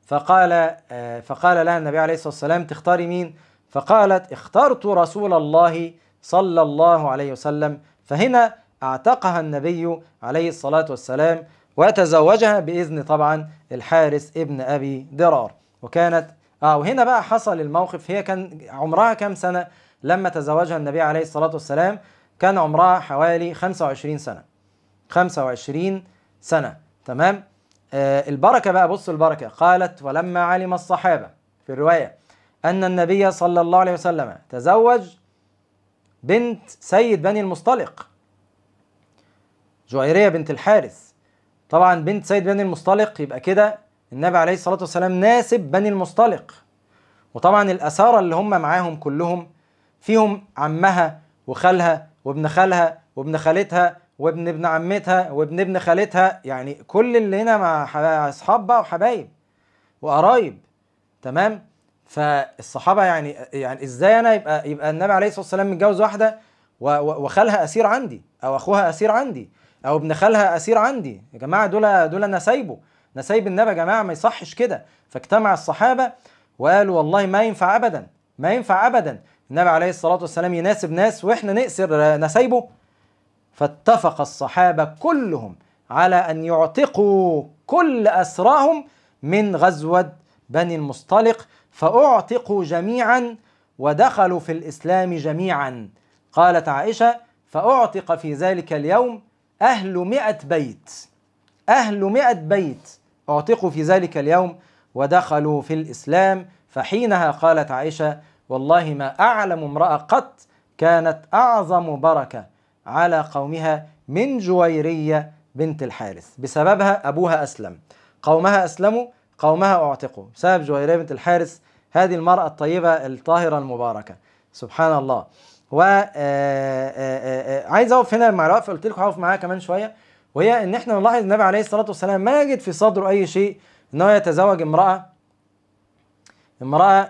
S1: فقال آه، فقال لها النبي عليه الصلاة والسلام تختاري مين؟ فقالت اخترت رسول الله صلى الله عليه وسلم. فهنا اعتقها النبي عليه الصلاة والسلام وتزوجها بإذن طبعا الحارس ابن أبي درار. وكانت آه وهنا بقى حصل الموقف. هي كان عمرها كام سنة لما تزوجها النبي عليه الصلاة والسلام؟ كان عمرها حوالي 25 سنة. 25 سنة. تمام؟ آه البركة بقى بص البركة. قالت ولما علم الصحابة في الرواية أن النبي صلى الله عليه وسلم تزوج بنت سيد بني المصطلق جويرية بنت الحارث. طبعا بنت سيد بني المصطلق يبقى كده النبي عليه الصلاة والسلام ناسب بني المصطلق. وطبعا الأسارة اللي هم معاهم كلهم فيهم عمها وخالها وابن خالها وابن خالتها وابن ابن عمتها وابن ابن خالتها يعني كل اللي هنا مع أصحاب بقى وحبايب وقرايب. تمام؟ فالصحابة يعني يعني إزاي أنا يبقى يبقى النبي عليه الصلاة والسلام متجوز واحدة وخالها أسير عندي أو أخوها أسير عندي أو ابن خالها أسير عندي؟ يا جماعة دول دول نسايبه نسايب النبي يا جماعة ما يصحش كده. فاجتمع الصحابة وقالوا والله ما ينفع ابدا ما ينفع ابدا. النبي عليه الصلاة والسلام يناسب ناس وإحنا نأسر نسايبه. فاتفق الصحابة كلهم على أن يعتقوا كل اسراهم من غزوة بني المصطلق فأعتقوا جميعا ودخلوا في الإسلام جميعا. قالت عائشة فأعتق في ذلك اليوم أهل مئة بيت. أهل مئة بيت. اعتقوا في ذلك اليوم ودخلوا في الإسلام فحينها قالت عائشة والله ما أعلم امرأة قط كانت أعظم بركة على قومها من جويرية بنت الحارث. بسببها أبوها أسلم. قومها اسلموا قومها اعتقوا بسبب جويرية بنت الحارث هذه المرأة الطيبة الطاهرة المباركة. سبحان الله. و عايز أقف هنا مع الوقفه قلت لكم هقف معاها كمان شوية. وهي إن إحنا نلاحظ النبي عليه الصلاة والسلام ما يجد في صدره أي شيء إن هو يتزوج امرأة امرأة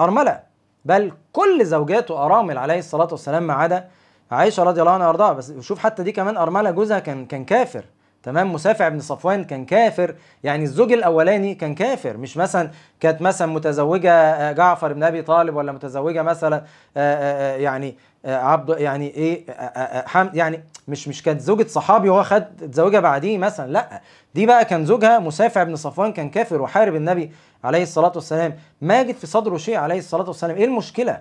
S1: أرملة. بل كل زوجاته أرامل عليه الصلاة والسلام ما عدا عائشة رضي الله عنها وأرضاها. بس شوف حتى دي كمان أرملة جوزها كان كان كافر. تمام؟ مسافع بن صفوان كان كافر. يعني الزوج الأولاني كان كافر. مش مثلا كانت مثلا متزوجة جعفر بن أبي طالب ولا متزوجة مثلا يعني عبد يعني إيه يعني مش مش كانت زوجة صحابي وهو خد اتزوجها بعديه مثلا لأ دي بقى كان زوجها مسافع بن صفوان كان كافر وحارب النبي عليه الصلاة والسلام. ما يجد في صدره شيء عليه الصلاة والسلام. إيه المشكلة؟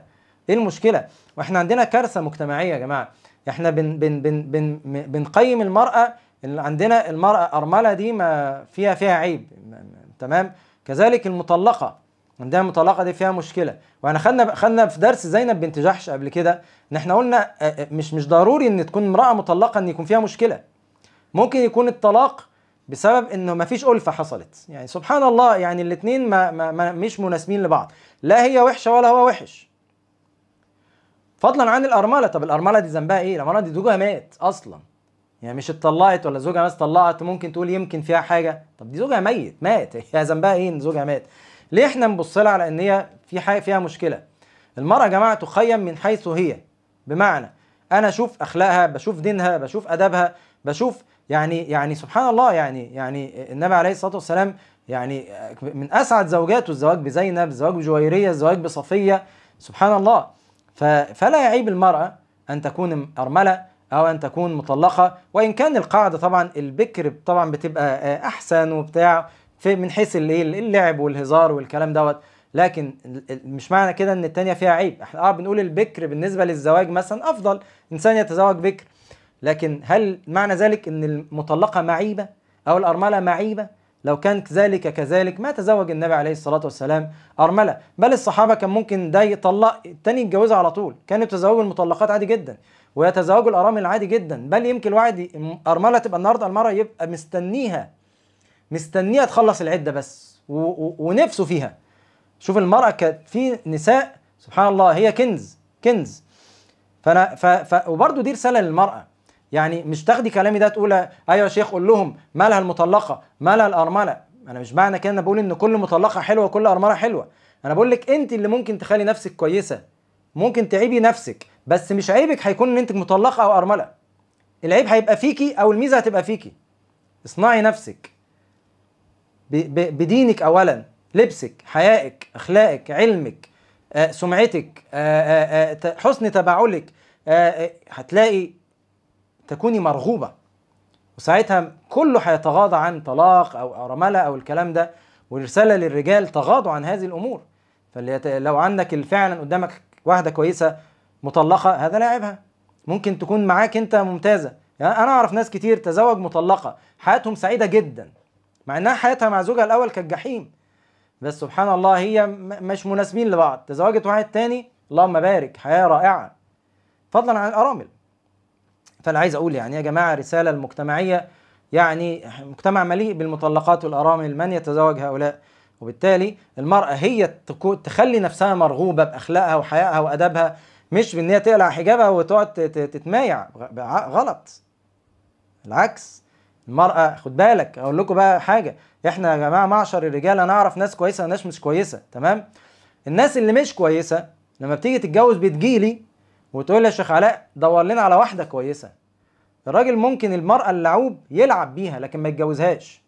S1: إيه المشكلة؟ وإحنا عندنا كارثة مجتمعية يا جماعة. إحنا بن بن بن بن بنقيم المرأة اللي عندنا المرأة أرملة دي ما فيها فيها عيب تمام؟ كذلك المطلقة. عندنا المطلقة دي فيها مشكلة. وإحنا خدنا خدنا في درس زينب بنت جحش قبل كده إن إحنا قلنا مش مش ضروري إن تكون امرأة مطلقة إن يكون فيها مشكلة. ممكن يكون الطلاق بسبب إنه ما فيش ألفة حصلت. يعني سبحان الله يعني الاثنين ما, ما, ما مش مناسبين لبعض. لا هي وحشة ولا هو وحش. فضلا عن الأرملة. طب الأرملة دي ذنبها إيه؟ الأرملة دي زوجها مات أصلا. يعني مش اتطلقت ولا زوجها بس طلقت ممكن تقول يمكن فيها حاجة. طب دي زوجها ميت مات. هي ذنبها إيه إن زوجها مات؟ ليه إحنا نبص لها على إن هي في حاجة فيها مشكلة؟ المرأة يا جماعة تخيم من حيث هي. بمعنى أنا أشوف أخلاقها بشوف دينها بشوف أدبها بشوف يعني يعني سبحان الله يعني يعني النبي عليه الصلاة والسلام يعني من أسعد زوجاته الزواج بزينب الزواج بجويرية الزواج بصفية سبحان الله. فلا يعيب المرأة أن تكون ارمله أو أن تكون مطلقة وإن كان القاعدة طبعا البكر طبعا بتبقى أحسن وبتاع في من حيث اللعب والهزار والكلام دوت. لكن مش معنى كده إن التانية فيها عيب. إحنا آه بنقول البكر بالنسبة للزواج مثلا أفضل. إنسان يتزوج بكر. لكن هل معنى ذلك إن المطلقة معيبة أو الأرملة معيبة؟ لو كانت ذلك كذلك ما تزوج النبي عليه الصلاة والسلام أرملة. بل الصحابة كان ممكن ده يطلق التاني يتجوزها على طول. كانوا يتزوجوا المطلقات عادي جدا. ويتزوجوا الأرامل عادي جدا. بل يمكن الواحد أرملة تبقى النهارده المرأة يبقى مستنيها مستنيها تخلص العدة بس. ونفسه فيها. شوف المرأة كانت في نساء سبحان الله هي كنز كنز. فأنا ف ف وبرده دي رسالة للمرأة. يعني مش تاخدي كلامي ده تقول أيوه يا شيخ قول لهم مالها المطلقة مالها الأرملة. أنا مش معنى كده أنا بقول إن كل مطلقة حلوة وكل أرملة حلوة. أنا بقول لك أنت اللي ممكن تخلي نفسك كويسة. ممكن تعيبي نفسك بس مش عيبك هيكون إن أنت مطلقة أو أرملة. العيب هيبقى فيكي أو الميزة هتبقى فيكي. اصنعي نفسك. بدينك اولا لبسك حيائك أخلاقك علمك آه، سمعتك آه، آه، حسن تباعلك هتلاقي تكوني مرغوبة. وساعتها كله هيتغاضى عن طلاق أو أرملة أو الكلام ده ورسالة للرجال تغاضوا عن هذه الأمور. فلو عندك فعلا قدامك واحدة كويسة مطلقة هذا لاعبها. ممكن تكون معاك أنت ممتازة. يعني أنا أعرف ناس كتير تزوج مطلقة حياتهم سعيدة جدا. مع إنها حياتها مع زوجها الأول كانت جحيم. بس سبحان الله هي مش مناسبين لبعض. تزوجت واحد تاني اللهم بارك حياة رائعة. فضلا عن الأرامل. فأنا عايز أقول يعني يا جماعة رسالة المجتمعية يعني مجتمع مليء بالمطلقات والأرامل من يتزوج هؤلاء؟ وبالتالي المرأة هي تخلي نفسها مرغوبة بأخلاقها وحيائها وأدبها مش بإن هي تقلع حجابها وتقعد تتمايع. غلط. العكس. المرأة خد بالك أقول لكم بقى حاجة إحنا يا جماعة معشر الرجال أنا أعرف ناس كويسة وناس مش كويسة تمام؟ الناس اللي مش كويسة لما بتيجي تتجوز بتجيلي وتقول لي يا شيخ علاء دور لنا على واحدة كويسة. الراجل ممكن المرأة اللعوب يلعب بيها لكن ما يتجوزهاش.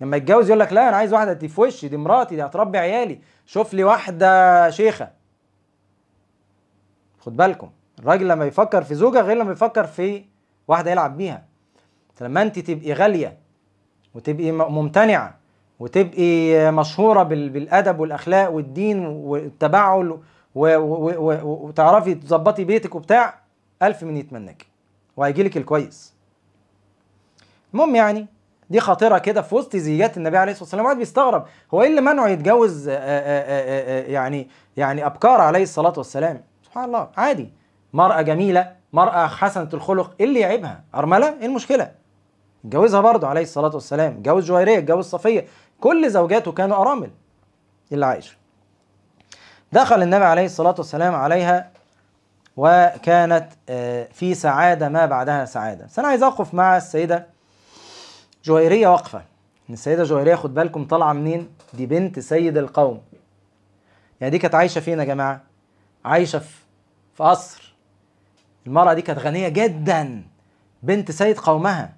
S1: لما يتجوز يقول لك لا أنا عايز واحدة دي في وشي دي مراتي دي هتربي عيالي. شوف لي واحدة شيخة. خد بالكم الراجل لما يفكر في زوجة غير لما يفكر في واحدة يلعب بيها. فلما انت تبقي غالية وتبقي ممتنعة وتبقي مشهورة بالأدب والأخلاق والدين والتبعل وتعرفي تظبطي بيتك وبتاع ألف من يتمناك وهيجيلك الكويس. المهم يعني دي خاطرة كده في وسط زيجات النبي عليه الصلاة والسلام. واحد بيستغرب هو إيه اللي منعه يتجوز يعني يعني أبكار عليه الصلاة والسلام؟ سبحان الله عادي. مرأة جميلة مرأة حسنة الخلق إيه اللي يعيبها؟ أرملة؟ إيه المشكلة؟ اتجوزها برضه عليه الصلاة والسلام اتجوز جويرية اتجوز صفية كل زوجاته كانوا أرامل اللي عايش دخل النبي عليه الصلاة والسلام عليها وكانت في سعادة ما بعدها سعادة. بس أنا عايز أقف مع السيدة جويرية وقفة. السيدة جويرية خد بالكم طالعة منين؟ دي بنت سيد القوم. يعني دي كانت عايشة فين يا جماعة؟ عايشة في في قصر. المرأة دي كانت غنية جدا. بنت سيد قومها.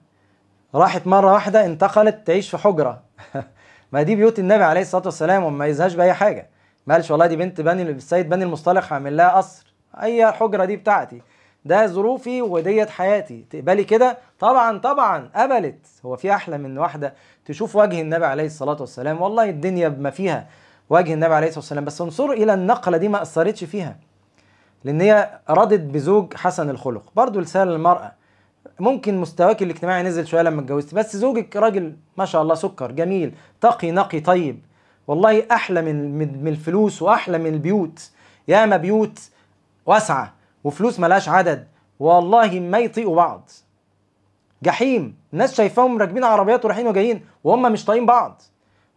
S1: راحت مرة واحدة انتقلت تعيش في حجرة. ما دي بيوت النبي عليه الصلاة والسلام وما يزهاش بأي حاجة. ما قالش والله دي بنت بني السيد بني المصطلق هعمل لها قصر. أي حجرة دي بتاعتي. ده ظروفي وديت حياتي. تقبلي كده؟ طبعا طبعا. قبلت. هو في أحلى من واحدة تشوف وجه النبي عليه الصلاة والسلام. والله الدنيا بما فيها وجه النبي عليه الصلاة والسلام. بس انظروا إلى النقلة دي ما أثرتش فيها. لأن هي رضت بزوج حسن الخلق. برضو رسالة للمرأة ممكن مستواك الاجتماعي نزل شوية لما اتجوزت بس زوجك راجل ما شاء الله سكر جميل تقي نقي طيب. والله أحلى من من الفلوس وأحلى من البيوت. ياما بيوت واسعة وفلوس ملاش عدد. والله ما يطيقوا بعض. جحيم. الناس شايفاهم راكبين عربيات ورايحين وجايين وهم مش طايقين بعض.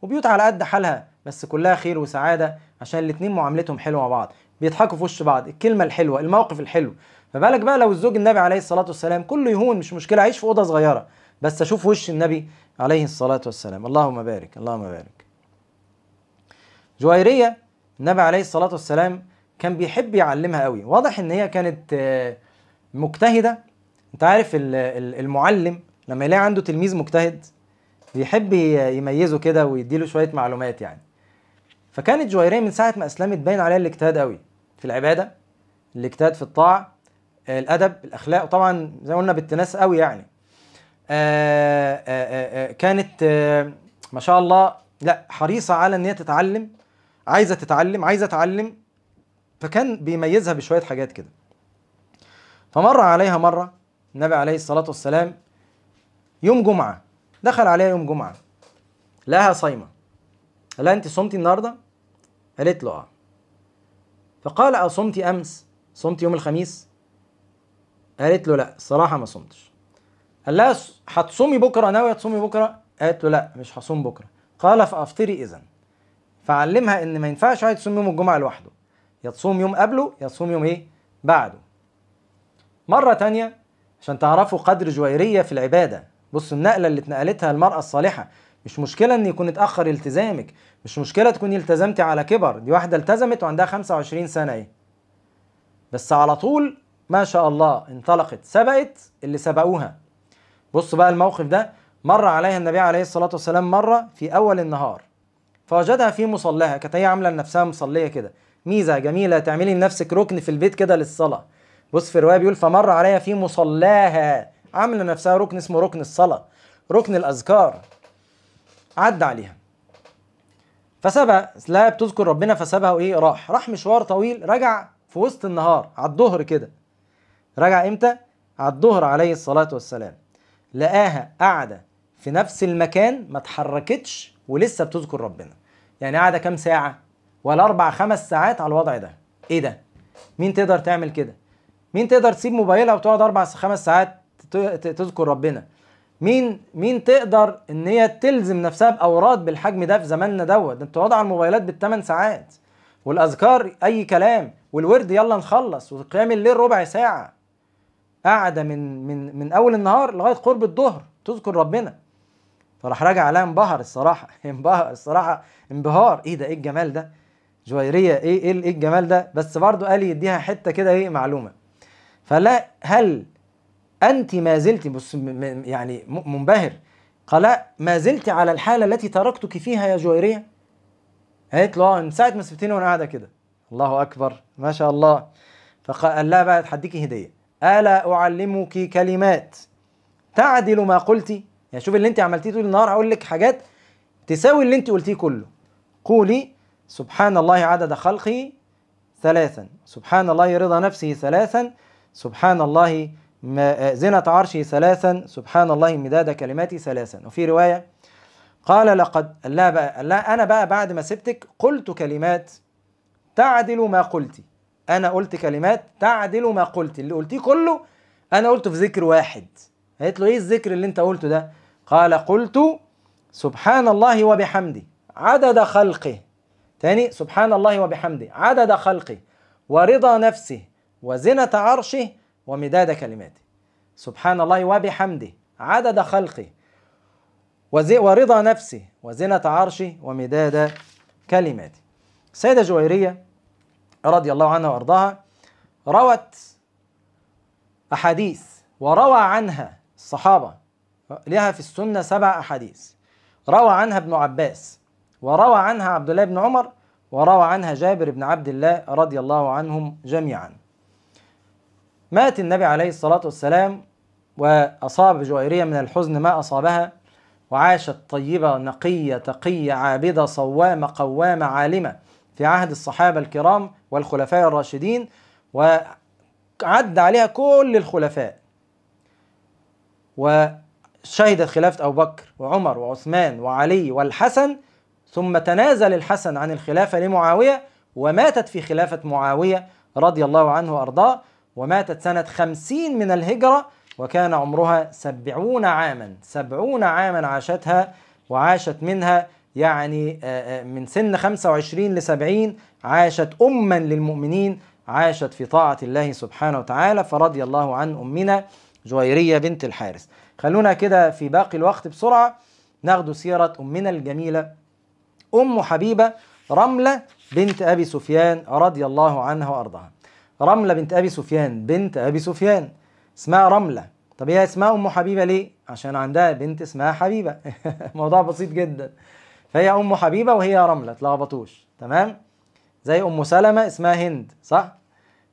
S1: وبيوت على قد حالها بس كلها خير وسعادة عشان الاتنين معاملتهم حلوة مع بعض. بيضحكوا في وش بعض. الكلمة الحلوة الموقف الحلو. فبالك بقى لو الزوج النبي عليه الصلاة والسلام كله يهون مش مشكلة عيش في أوضة صغيرة بس أشوف وش النبي عليه الصلاة والسلام. اللهم بارك اللهم بارك. جويرية النبي عليه الصلاة والسلام كان بيحب يعلمها قوي. واضح إن هي كانت مجتهدة. أنت عارف المعلم لما يلاقي عنده تلميذ مجتهد بيحب يميزه كده ويديله شوية معلومات يعني. فكانت جويرية من ساعة ما أسلمت باين عليها الاجتهاد قوي في العبادة الاجتهاد في الطاعة الأدب الأخلاق وطبعا زي ما قلنا بالتناس قوي يعني. آآ آآ كانت آآ ما شاء الله لا حريصة على إن هي تتعلم عايزة تتعلم عايزة اتعلم فكان بيميزها بشوية حاجات كده. فمر عليها مرة النبي عليه الصلاة والسلام يوم جمعة دخل عليها يوم جمعة لها صايمة. قال أنت صمتي النهارده؟ قالت له آه. فقال أصمتي أمس؟ صمت يوم الخميس؟ قالت له لا الصراحه ما صمتش. قال لها هتصومي بكرة؟ ناوية تصومي بكرة؟ قالت له لا مش هصوم بكرة. قال فأفطري اذا فعلمها إن ما ينفعش واحد يصوم يوم الجمعة لوحده. يا تصوم يوم قبله يا تصوم يوم إيه؟ بعده. مرة تانية عشان تعرفوا قدر جويريه في العبادة. بصوا النقلة اللي اتنقلتها المراه الصالحة. مش مشكلة إن يكون اتأخر التزامك. مش مشكلة تكوني التزمتي على كبر. دي واحدة التزمت وعندها 25 سنة إيه. بس على طول ما شاء الله انطلقت سبقت اللي سبقوها. بصوا بقى الموقف ده مر عليها النبي عليه الصلاة والسلام مرة في أول النهار فوجدها في مصلاها كانت هي عاملة لنفسها مصلية كده. ميزة جميلة تعملي لنفسك ركن في البيت كده للصلاة. بص في الرواية بيقول فمر عليها في مصلاها عاملة نفسها ركن اسمه ركن الصلاة ركن الأذكار. عدى عليها. فسابها لا بتذكر ربنا فسابها وايه راح. راح مشوار طويل رجع في وسط النهار على الظهر كده. رجع إمتى؟ على الظهر عليه الصلاة والسلام. لقاها قاعدة في نفس المكان ما اتحركتش ولسه بتذكر ربنا. يعني قاعدة كام ساعة؟ ولا أربع خمس ساعات على الوضع ده. إيه ده؟ مين تقدر تعمل كده؟ مين تقدر تسيب موبايلها وتقعد أربع خمس ساعات تذكر ربنا؟ مين مين تقدر إن هي تلزم نفسها بأوراد بالحجم ده في زماننا دوت؟ أنت على الموبايلات بالثمان ساعات. والأذكار أي كلام والورد يلا نخلص وقيام الليل ربع ساعة. قاعدة من من من أول النهار لغاية قرب الظهر تذكر ربنا. فراح راجع عليها انبهر الصراحة انبهر الصراحة انبهار. إيه ده إيه الجمال ده؟ جويريه إيه إيه إيه الجمال ده؟ بس برضه قال يديها حتة كده إيه معلومة. فلا هل أنت ما زلت بص يعني منبهر. قال ما زلت على الحالة التي تركتك فيها يا جويريه قالت له آه من ساعة ما سبتيني وأنا قاعدة كده. الله أكبر ما شاء الله. فقال لها بقى هديكي هدية. ألا أعلمك كلمات؟ تعدل ما قلتي يعني شوف اللي انت عملتيه طول النهار هقول لك حاجات تساوي اللي انت قلتيه كله. قولي سبحان الله عدد خلقه ثلاثا. سبحان الله رضا نفسه ثلاثا. سبحان الله ما- زنة عرشه ثلاثا. سبحان الله مداد كلماتي ثلاثا. وفي رواية قال لقد لا بقى لا أنا بقى بعد ما سبتك قلت كلمات تعدل ما قلت. أنا قلت كلمات تعدل ما قلت اللي قلتيه كله أنا قلته في ذكر واحد. قالت له إيه الذكر اللي أنت قلته ده؟ قال قلت سبحان الله وبحمده عدد خلقه. تاني سبحان الله وبحمده عدد خلقه ورضا نفسه وزنة عرشه ومداد كلماته. سبحان الله وبحمده عدد خلقه ورضا نفسه وزنة عرشه ومداد كلماته. السيدة جويرية رضي الله عنها وأرضاها روت أحاديث وروى عنها الصحابة لها في السنة سبع أحاديث. روى عنها ابن عباس وروى عنها عبد الله بن عمر وروى عنها جابر بن عبد الله رضي الله عنهم جميعا. مات النبي عليه الصلاة والسلام وأصاب جويرية من الحزن ما أصابها وعاشت طيبة نقية تقية عابدة صوامة قوامة عالمة في عهد الصحابة الكرام والخلفاء الراشدين وعد عليها كل الخلفاء. وشهدت خلافة أبو بكر وعمر وعثمان وعلي والحسن ثم تنازل الحسن عن الخلافة لمعاوية وماتت في خلافة معاوية رضي الله عنه وأرضاه وماتت سنة خمسين من الهجرة وكان عمرها سبعون عاما سبعون عاما عاشتها وعاشت منها يعني آه، آه، من سن 25 ل 70 عاشت أما للمؤمنين عاشت في طاعة الله سبحانه وتعالى فرضي الله عن أمنا جويرية بنت الحارث. خلونا كده في باقي الوقت بسرعة ناخد سيرة أمنا الجميلة أم حبيبة رملة بنت أبي سفيان رضي الله عنها وأرضاها. رملة بنت أبي سفيان بنت أبي سفيان. اسمها رملة. طب هي اسمها أم حبيبة ليه؟ عشان عندها بنت اسمها حبيبة. موضوع بسيط جدا. فهي أم حبيبة وهي رملة تلخبطوش. تمام؟ زي أم سلمة اسمها هند صح؟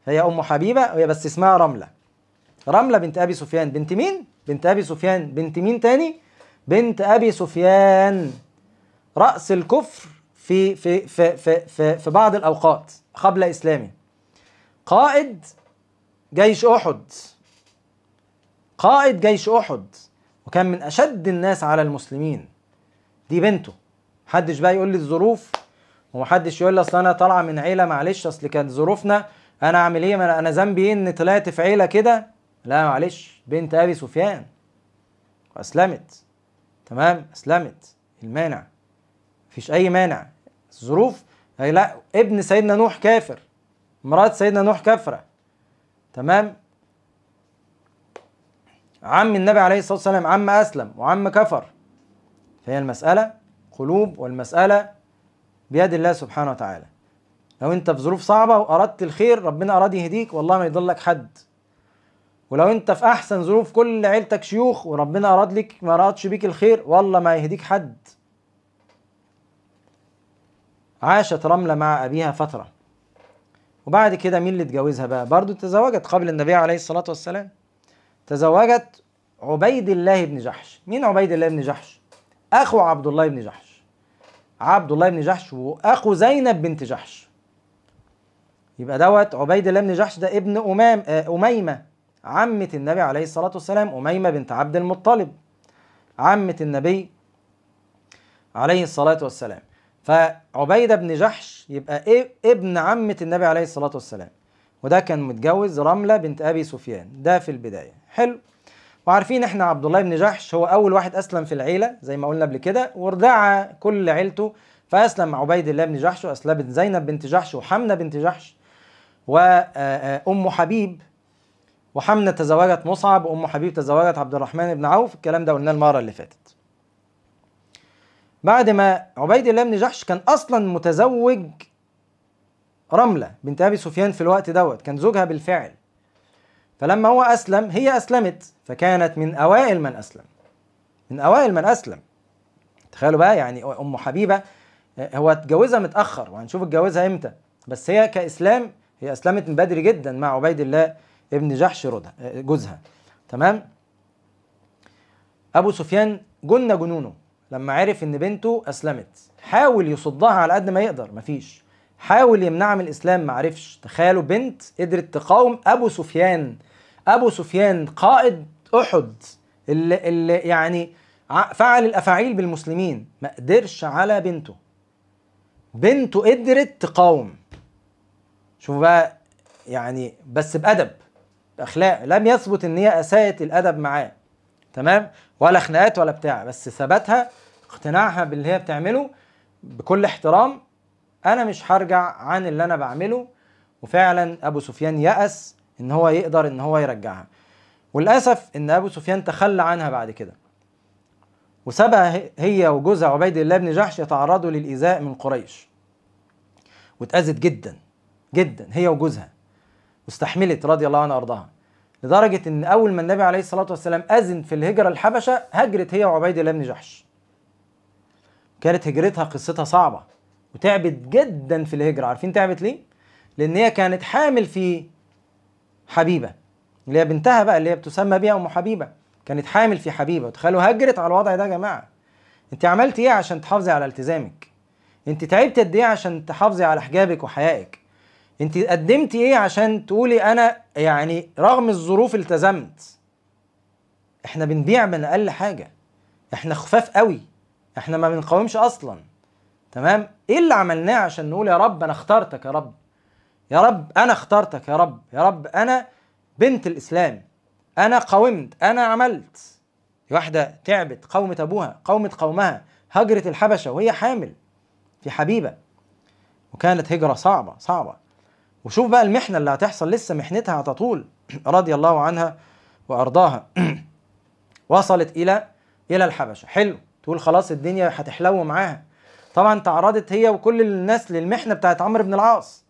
S1: فهي أم حبيبة وهي بس اسمها رملة. رملة بنت أبي سفيان. بنت مين؟ بنت أبي سفيان. بنت مين تاني؟ بنت أبي سفيان. رأس الكفر في في في في في, في بعض الأوقات قبل إسلامه. قائد جيش أحد. قائد جيش أحد. وكان من أشد الناس على المسلمين. دي بنته. محدش بقى يقول لي الظروف. ومحدش يقول لي اصل أنا طالعة من عيلة معلش أصل كانت ظروفنا. أنا أعمل إيه؟ أنا ذنبي إيه؟ إن طلعت في عيلة كده؟ لا معلش. بنت أبي سفيان. وأسلمت. تمام؟ أسلمت. المانع. مفيش أي مانع. الظروف؟ لا. ابن سيدنا نوح كافر. مرات سيدنا نوح كافره تمام؟ عم النبي عليه الصلاة والسلام عم أسلم وعم كفر. فهي المسألة قلوب والمسألة بيد الله سبحانه وتعالى. لو انت في ظروف صعبة وأردت الخير ربنا أراد يهديك والله ما يضلك حد. ولو انت في أحسن ظروف كل عيلتك شيوخ وربنا أراد لك ما أرادش بيك الخير والله ما يهديك حد. عاشت رملة مع أبيها فترة. وبعد كده مين اللي اتجوزها بقى؟ برضو تزوجت قبل النبي عليه الصلاة والسلام. تزوجت عبيد الله بن جحش. مين عبيد الله بن جحش؟ أخو عبد الله بن جحش. عبد الله بن جحش وأخو زينب بنت جحش. يبقى دوت عبيد الله بن جحش ده ابن امام آه أميمة. عمة النبي عليه الصلاة والسلام أميمة بنت عبد المطلب. عمة النبي عليه الصلاة والسلام. فعبيدة بن جحش يبقى ابن عمة النبي عليه الصلاة والسلام. وده كان متجوز رملة بنت أبي سفيان. ده في البداية. حلو؟ وعارفين إحنا عبد الله بن جحش هو أول واحد أسلم في العيلة زي ما قلنا قبل كده وردع كل عيلته فأسلم عبيد الله بن جحش وأسلمت زينب بنت جحش وحمنة بنت جحش وام حبيب وحمنة تزوجت مصعب وأم حبيب تزوجت عبد الرحمن بن عوف الكلام ده قلناه المرة اللي فاتت. بعد ما عبيد الله بن جحش كان أصلا متزوج رملة بنت أبي سفيان في الوقت دوت كان زوجها بالفعل. فلما هو أسلم هي أسلمت فكانت من أوائل من أسلم. من أوائل من أسلم. تخيلوا بقى يعني أم حبيبة هو اتجوزها متأخر وهنشوف اتجوزها إمتى. بس هي كإسلام هي أسلمت من بدري جدا مع عبيد الله ابن جحش رودها جوزها. تمام؟ أبو سفيان جن جنونه. لما عرف إن بنته أسلمت حاول يصدها على قد ما يقدر مفيش. حاول يمنعها من الإسلام ما عرفش تخيلوا بنت قدرت تقاوم أبو سفيان. أبو سفيان قائد أحد اللي, اللي يعني فعل الأفاعيل بالمسلمين ما قدرش على بنته. بنته قدرت تقاوم. شوفوا بقى يعني بس بأدب بأخلاق. لم يثبت إن هي أساءت الأدب معاه. تمام؟ ولا خناقات ولا بتاع بس ثباتها اقتناعها باللي هي بتعمله بكل احترام. أنا مش هرجع عن اللي أنا بعمله. وفعلا أبو سفيان يأس. إن هو يقدر إن هو يرجعها. وللأسف إن أبو سفيان تخلى عنها بعد كده. وسابها هي وجوزها عبيد الله بن جحش يتعرضوا للإيذاء من قريش. واتأذت جدا جدا هي وجوزها. واستحملت رضي الله عنها وأرضاها. لدرجة إن أول ما النبي عليه الصلاة والسلام أذن في الهجرة الحبشة هجرت هي وعبيد الله بن جحش. كانت هجرتها قصتها صعبة وتعبت جدا في الهجرة. عارفين تعبت ليه؟ لأن هي كانت حامل في حبيبة اللي هي بنتها بقى اللي هي بتسمى بيها أم حبيبة. كانت حامل في حبيبة. تخيلوا هجرت على الوضع ده يا جماعة. انت عملت إيه عشان تحافظي على التزامك؟ انت تعبت قد إيه عشان تحافظي على حجابك وحيائك؟ انت قدمتي إيه عشان تقولي أنا يعني رغم الظروف التزمت؟ إحنا بنبيع من أقل حاجة. إحنا خفاف قوي. إحنا ما بنقاومش أصلا. تمام؟ إيه اللي عملناه عشان نقول يا رب أنا اخترتك يا رب؟ يا رب أنا اخترتك يا رب يا رب أنا بنت الإسلام أنا قاومت أنا عملت. واحدة تعبت قومت أبوها قومت قومها هجرت الحبشة وهي حامل في حبيبة. وكانت هجرة صعبة صعبة. وشوف بقى المحنة اللي هتحصل لسه محنتها هتطول رضي الله عنها وأرضاها. وصلت إلى إلى الحبشة. حلو. تقول خلاص الدنيا هتحلو معاها. طبعا تعرضت هي وكل الناس للمحنة بتاعت عمرو بن العاص.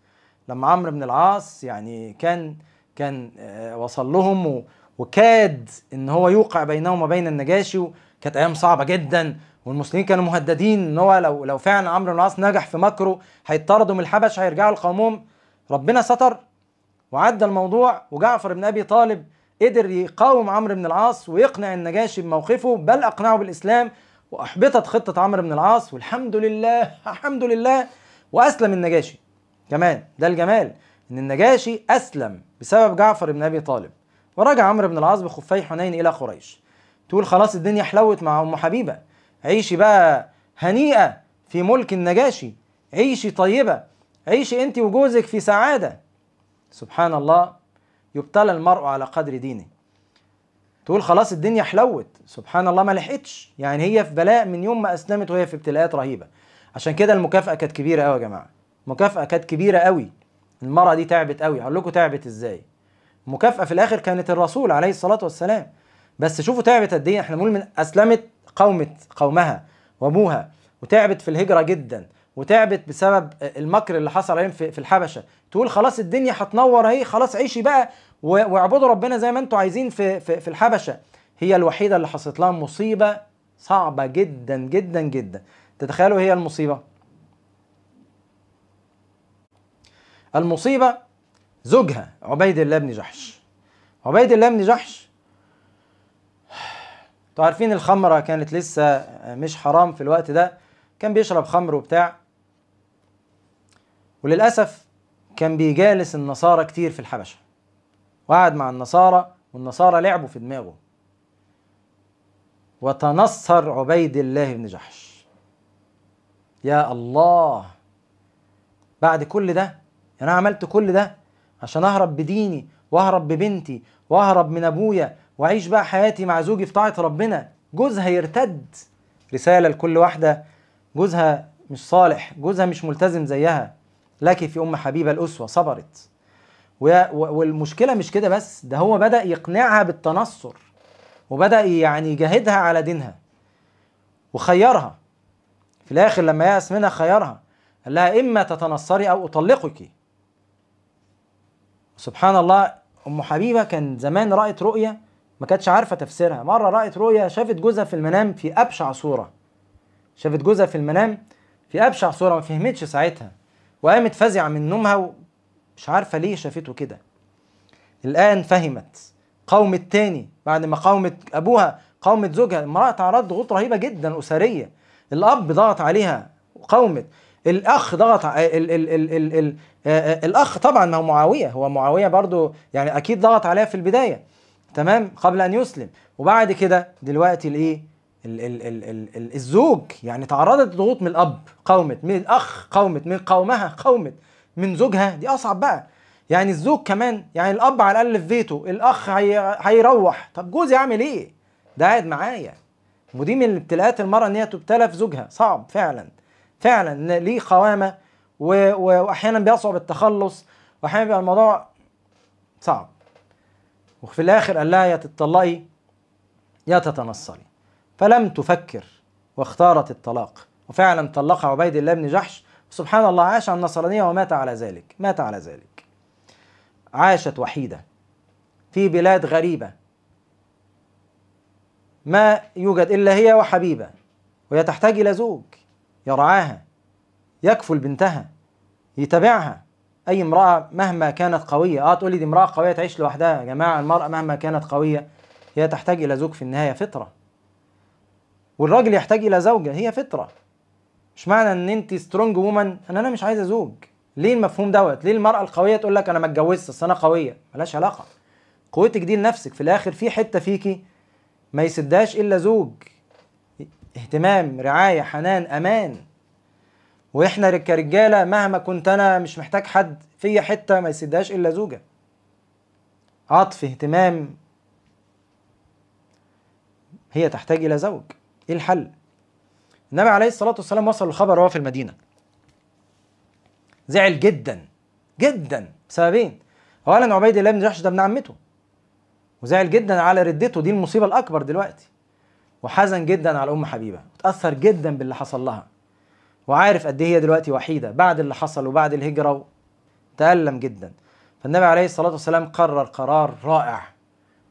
S1: لما عمرو بن العاص يعني كان كان وصل لهم وكاد إن هو يوقع بينهم وبين النجاشي وكانت أيام صعبة جدا والمسلمين كانوا مهددين إن هو لو لو فعلا عمرو بن العاص نجح في مكره هيطردوا من الحبش هيرجعوا لقومهم. ربنا ستر وعدى الموضوع وجعفر بن أبي طالب قدر يقاوم عمرو بن العاص ويقنع النجاشي بموقفه بل أقنعه بالإسلام وأحبطت خطة عمرو بن العاص والحمد لله الحمد لله وأسلم النجاشي. كمان ده الجمال إن النجاشي أسلم بسبب جعفر بن أبي طالب ورجع عمرو بن العاص بخفي حنين إلى قريش. تقول خلاص الدنيا حلوت مع أم حبيبة. عيشي بقى هنيئة في ملك النجاشي. عيشي طيبة. عيشي أنت وجوزك في سعادة. سبحان الله يبتلى المرء على قدر دينه. تقول خلاص الدنيا حلوت سبحان الله ما لحقتش. يعني هي في بلاء من يوم ما أسلمت وهي في ابتلاءات رهيبة. عشان كده المكافأة كانت كبيرة قوي يا جماعة. المكافاه كانت كبيرة قوي. المرأة دي تعبت قوي. هقول لكم تعبت إزاي. المكافاه في الآخر كانت الرسول عليه الصلاة والسلام. بس شوفوا تعبت قد إيه. إحنا بنقول من أسلمت قومت قومها وأبوها. وتعبت في الهجرة جدا. وتعبت بسبب المكر اللي حصل عليهم في الحبشة. تقول خلاص الدنيا هتنور أهي. خلاص عيشي بقى واعبدوا ربنا زي ما أنتم عايزين في, في في الحبشة. هي الوحيدة اللي حصلت لها مصيبة صعبة جدا جدا جدا. تتخيلوا هي المصيبة؟ المصيبة زوجها عبيد الله بن جحش. عبيد الله بن جحش أنتوا عارفين الخمرة كانت لسه مش حرام في الوقت ده كان بيشرب خمر وبتاع. وللأسف كان بيجالس النصارى كتير في الحبشة. وقعد مع النصارى والنصارى لعبوا في دماغه. وتنصر عبيد الله بن جحش. يا الله بعد كل ده أنا عملت كل ده عشان أهرب بديني وأهرب ببنتي وأهرب من أبويا وأعيش بقى حياتي مع زوجي في طاعة ربنا. جوزها يرتد. رسالة لكل واحدة. جوزها مش صالح. جوزها مش ملتزم زيها. لك في أم حبيبة الأسوة. صبرت. والمشكلة مش كده بس. ده هو بدأ يقنعها بالتنصر. وبدأ يعني يجاهدها على دينها. وخيرها. في الآخر لما يأس منها خيرها. قال لها إما تتنصري أو أطلقك. سبحان الله أم حبيبة كان زمان رأت رؤية ما كانتش عارفة تفسيرها. مرة رأت رؤية شافت جوزها في المنام في أبشع صورة. شافت جوزها في المنام في أبشع صورة ما فهمتش ساعتها. وقامت فزعه من نومها مش عارفة ليه شافته كده. الآن فهمت. قومت تاني بعد ما قاومت أبوها قاومت زوجها المرأة تعرض ضغوط رهيبة جدا أسرية. الأب ضغط عليها وقاومت الأخ ضغط ال ال ال ال ال ال الأخ طبعا ما هو معاوية. هو معاوية برضو يعني أكيد ضغط عليها في البداية. تمام؟ قبل أن يسلم. وبعد كده دلوقتي الايه ال ال ال ال ال الزوج يعني تعرضت لضغوط من الأب قاومت من الأخ قاومت من قومها قاومت من زوجها. دي أصعب بقى. يعني الزوج كمان يعني الأب على الأقل في بيته الأخ هي هيروح. طب جوزي اعمل إيه؟ ده قاعد معايا. ودي من ابتلاءات المرأة إن هي تبتلى في زوجها. صعب فعلا. فعلا ليه قوامة. واحيانا بيصعب التخلص واحيانا بيبقى الموضوع صعب. وفي الآخر قال لها يا تطلقي يا تتنصري فلم تفكر واختارت الطلاق. وفعلا طلقها عبيد الله بن جحش. سبحان الله عاش على النصرانية ومات على ذلك مات على ذلك. عاشت وحيدة في بلاد غريبة. ما يوجد إلا هي وحبيبة وهي تحتاج إلى زوج. يرعاها يكفل بنتها يتابعها أي امرأة مهما كانت قوية آه تقول لي دي امرأة قوية تعيش لوحدها. يا جماعة المرأة مهما كانت قوية هي تحتاج إلى زوج في النهاية فطرة. والراجل يحتاج إلى زوجة هي فطرة. مش معنى إن انت سترونج وومن إن أنا مش عايزة زوج. ليه المفهوم دوت؟ ليه المرأة القوية تقول لك أنا ما اتجوزت أصل أنا قوية؟ ملهاش علاقة. قوتك دي لنفسك. في الآخر في حتة فيكي ما يسدهاش إلا زوج. اهتمام رعاية حنان أمان. وإحنا كرجالة مهما كنت أنا مش محتاج حد فيا حتة ما يسدهاش إلا زوجة. عطف اهتمام. هي تحتاج إلى زوج. إيه الحل؟ النبي عليه الصلاة والسلام وصل الخبر وهو في المدينة. زعل جدا جدا. بسببين. اولا عبيد الله بن جحش ده ابن عمته. وزعل جدا على ردته دي المصيبة الأكبر دلوقتي. وحزن جدا على ام حبيبة. وتأثر جدا باللي حصل لها. وعارف قد إيه هي دلوقتي وحيدة. بعد اللي حصل وبعد الهجرة تألم جدا. فالنبي عليه الصلاة والسلام قرر قرار رائع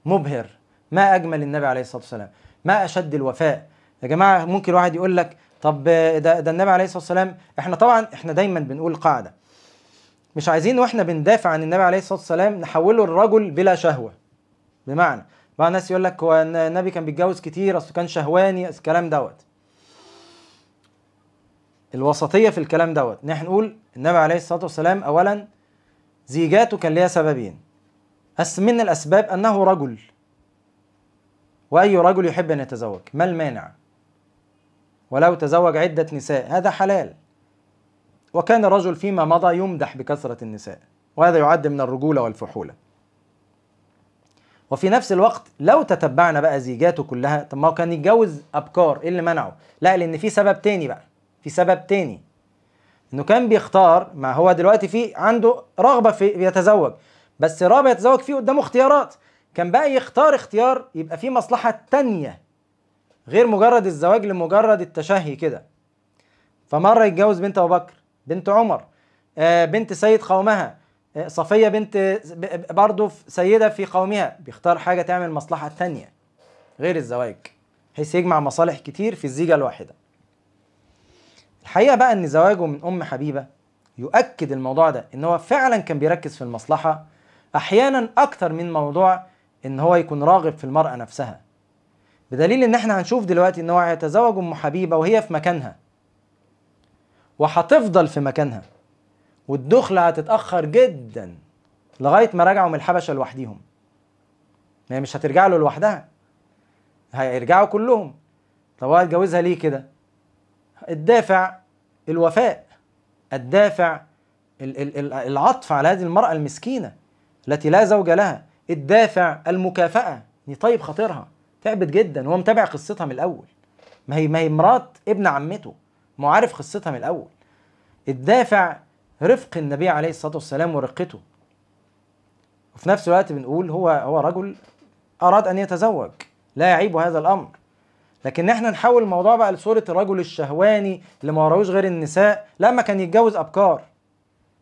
S1: مبهر ما أجمل النبي عليه الصلاة والسلام ما أشد الوفاء. يا جماعة ممكن واحد يقول لك طب ده, ده النبي عليه الصلاة والسلام إحنا طبعا إحنا دايما بنقول قاعدة. مش عايزين وإحنا بندافع عن النبي عليه الصلاة والسلام نحوله الرجل بلا شهوة. بمعنى بعض الناس يقول لك هو النبي كان بيتجوز كتير أصل كان شهواني الكلام دوت. الوسطية في الكلام دوت. ان إحنا نقول النبي عليه الصلاة والسلام اولا زيجاته كان ليها سببين. من الأسباب أنه رجل. وأي رجل يحب أن يتزوج؟ ما المانع؟ ولو تزوج عدة نساء هذا حلال. وكان الرجل فيما مضى يمدح بكثرة النساء. وهذا يعد من الرجولة والفحولة. وفي نفس الوقت لو تتبعنا بقى زيجاته كلها طب ما هو كان يتجوز ابكار إيه اللي منعه؟ لا لأن في سبب تاني بقى في سبب تاني. إنه كان بيختار ما هو دلوقتي في عنده رغبة في يتزوج بس رغبة يتزوج فيه قدامه اختيارات. كان بقى يختار اختيار يبقى فيه مصلحة تانية غير مجرد الزواج لمجرد التشهي كده. فمرة يتجوز بنت أبو بكر بنت عمر آه بنت سيد قومها. صفية بنت برضه سيدة في قومها بيختار حاجة تعمل مصلحة تانية غير الزواج. بحيث يجمع مصالح كتير في الزيجة الواحدة. الحقيقة بقى إن زواجه من أم حبيبة يؤكد الموضوع ده إن هو فعلا كان بيركز في المصلحة. أحيانا أكتر من موضوع إن هو يكون راغب في المرأة نفسها. بدليل إن إحنا هنشوف دلوقتي إن هو هيتزوج أم حبيبة وهي في مكانها. وهتفضل في مكانها. والدخلة هتتأخر جدا لغاية ما رجعوا من الحبشة لوحديهم. ما هي مش هترجع له لوحدها هيرجعوا كلهم. طب هو هيتجوزها ليه كده؟ الدافع الوفاء الدافع ال- ال- ال- العطف على هذه المرأة المسكينة التي لا زوج لها الدافع المكافأة. يطيب خاطرها تعبت جدا. وهو متابع قصتها من الأول. ما هي ما هي مرات ابن عمته ما هو عارف قصتها من الأول. الدافع رفق النبي عليه الصلاة والسلام ورقته. وفي نفس الوقت بنقول هو هو رجل أراد أن يتزوج لا يعيب هذا الأمر. لكن إحنا نحول الموضوع بقى لصورة الرجل الشهواني اللي ما وراهوش غير النساء. لما كان يتجوز أبكار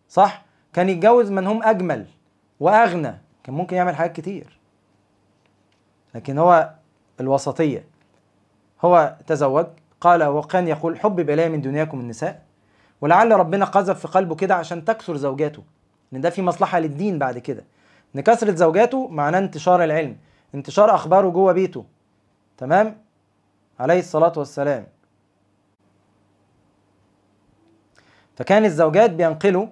S1: صح؟ كان يتجوز من هم أجمل وأغنى. كان ممكن يعمل حاجات كتير. لكن هو الوسطية. هو تزوج قال وكان يقول حبب إلي من دنياكم النساء. ولعل ربنا قذف في قلبه كده عشان تكثر زوجاته لأن ده في مصلحة للدين بعد كده. إن كثرة زوجاته معناه انتشار العلم انتشار أخباره جوه بيته. تمام؟ عليه الصلاة والسلام. فكان الزوجات بينقلوا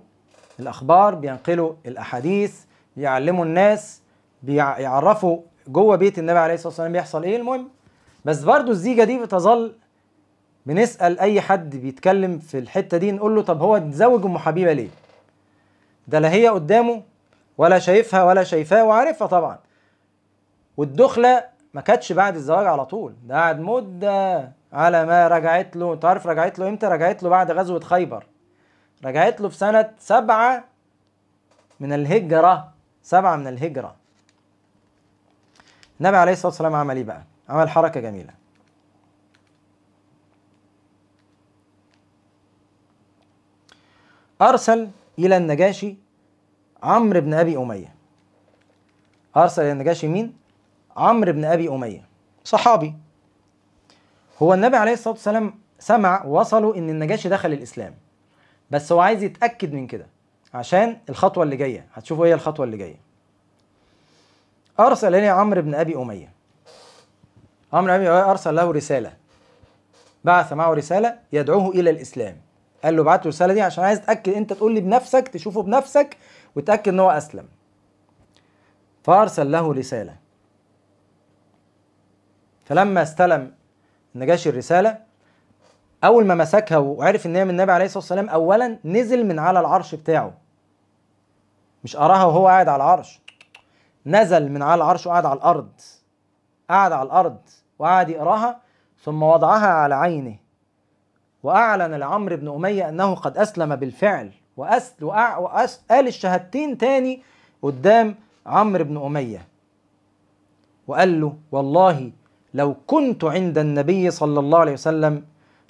S1: الأخبار بينقلوا الأحاديث بيعلموا الناس بيعرفوا جوه بيت النبي عليه الصلاة والسلام بيحصل إيه. المهم بس برضو الزيجة دي بتظل بنسأل أي حد بيتكلم في الحتة دي نقول له طب هو اتزوج أم حبيبة ليه؟ ده لا هي قدامه ولا شايفها ولا شايفاه وعارفها طبعا. والدخلة ما كانتش بعد الزواج على طول ده قعد مدة على ما رجعت له. أنت عارف رجعت له إمتى؟ رجعت له بعد غزوة خيبر. رجعت له في سنة سبعة من الهجرة سبعة من الهجرة. النبي عليه الصلاة والسلام عمل إيه بقى؟ عمل حركة جميلة. أرسل إلى النجاشي عمرو بن أبي أمية. أرسل إلى النجاشي مين؟ عمرو بن أبي أمية صحابي. هو النبي عليه الصلاة والسلام سمع وصلوا إن النجاشي دخل الإسلام. بس هو عايز يتأكد من كده عشان الخطوة اللي جاية. هتشوفوا هي الخطوة اللي جاية. أرسل إليه عمرو بن أبي أمية. عمرو بن أبي أمية أرسل له رسالة. بعث معه رسالة يدعوه إلى الإسلام. قال له بعت له الرسالة دي عشان عايز أتأكد أنت تقول لي بنفسك تشوفه بنفسك وتأكد إن هو أسلم. فأرسل له رسالة. فلما استلم النجاشي الرسالة أول ما مسكها وعرف إن هي من النبي عليه الصلاة والسلام اولا نزل من على العرش بتاعه. مش قراها وهو قاعد على العرش. نزل من على العرش وقعد على الأرض. قعد على الأرض وقعد يقراها ثم وضعها على عينه. وأعلن لعمرو بن أمية أنه قد أسلم بالفعل وأس وأع... وأس... قال الشهادتين تاني قدام عمرو بن أمية. وقال له والله لو كنت عند النبي صلى الله عليه وسلم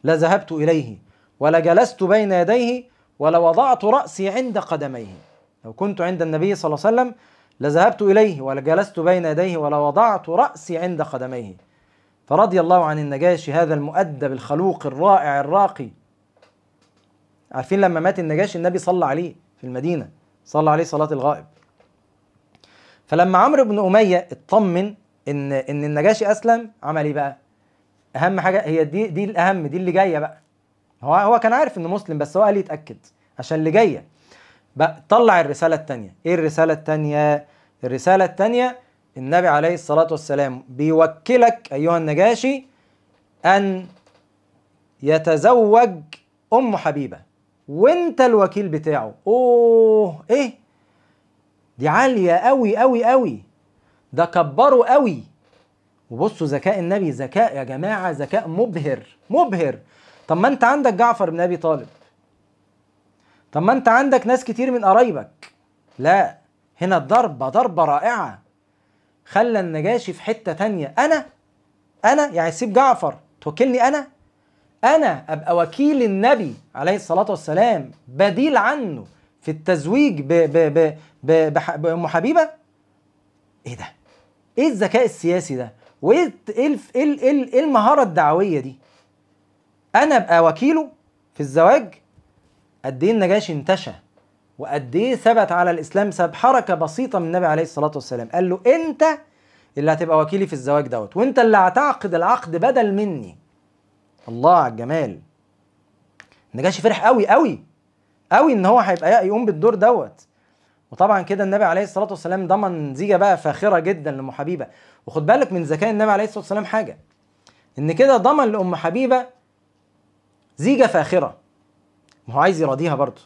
S1: لذهبت إليه ولجلست بين يديه ولوضعت رأسي عند قدميه. لو كنت عند النبي صلى الله عليه وسلم لذهبت إليه ولجلست بين يديه ولوضعت رأسي عند قدميه. فرضي الله عن النجاشي هذا المؤدب الخلوق الرائع الراقي. عارفين لما مات النجاشي النبي صلى عليه في المدينة صلى عليه صلاة الغائب. فلما عمرو بن أمية اطمن إن إن النجاشي أسلم عمل إيه بقى؟ أهم حاجة هي دي دي الأهم دي اللي جاية بقى. هو هو كان عارف إنه مسلم بس هو قال يتأكد عشان اللي جاية. بقى طلع الرسالة التانية. إيه الرسالة التانية؟ الرسالة التانية النبي عليه الصلاة والسلام بيوكلك أيها النجاشي أن يتزوج أم حبيبة. وانت الوكيل بتاعه. أوه إيه؟ دي عالية قوي قوي قوي ده كبره قوي وبصوا ذكاء النبي ذكاء يا جماعة ذكاء مبهر مبهر. طب ما أنت عندك جعفر بن أبي طالب. طب ما أنت عندك ناس كتير من قرايبك. لا هنا ضربة ضربة رائعة. خلى النجاشي في حتة تانية أنا أنا يعني سيب جعفر توكلني أنا أنا أبقى وكيل النبي عليه الصلاة والسلام بديل عنه في التزويج ب ب ب ب بأم حبيبة إيه ده؟ إيه الذكاء السياسي ده؟ وإيه إيه الف- إيه إيه ال- إيه المهارة الدعوية دي؟ أنا أبقى وكيله في الزواج قد إيه النجاشي انتشى وقد إيه ثبت على الإسلام بسبب حركة بسيطة من النبي عليه الصلاة والسلام. قال له أنت اللي هتبقى وكيلي في الزواج دوت وأنت اللي هتعقد العقد بدل مني. الله على الجمال. النجاشي فرح قوي قوي قوي إن هو هيبقى يقوم بالدور دوت. وطبعا كده النبي عليه الصلاة والسلام ضمن زيجه بقى فاخرة جدا لأم حبيبة. وخد بالك من ذكاء النبي عليه الصلاة والسلام حاجة. إن كده ضمن لأم حبيبة زيجة فاخرة. ما هو عايز يراضيها برضه.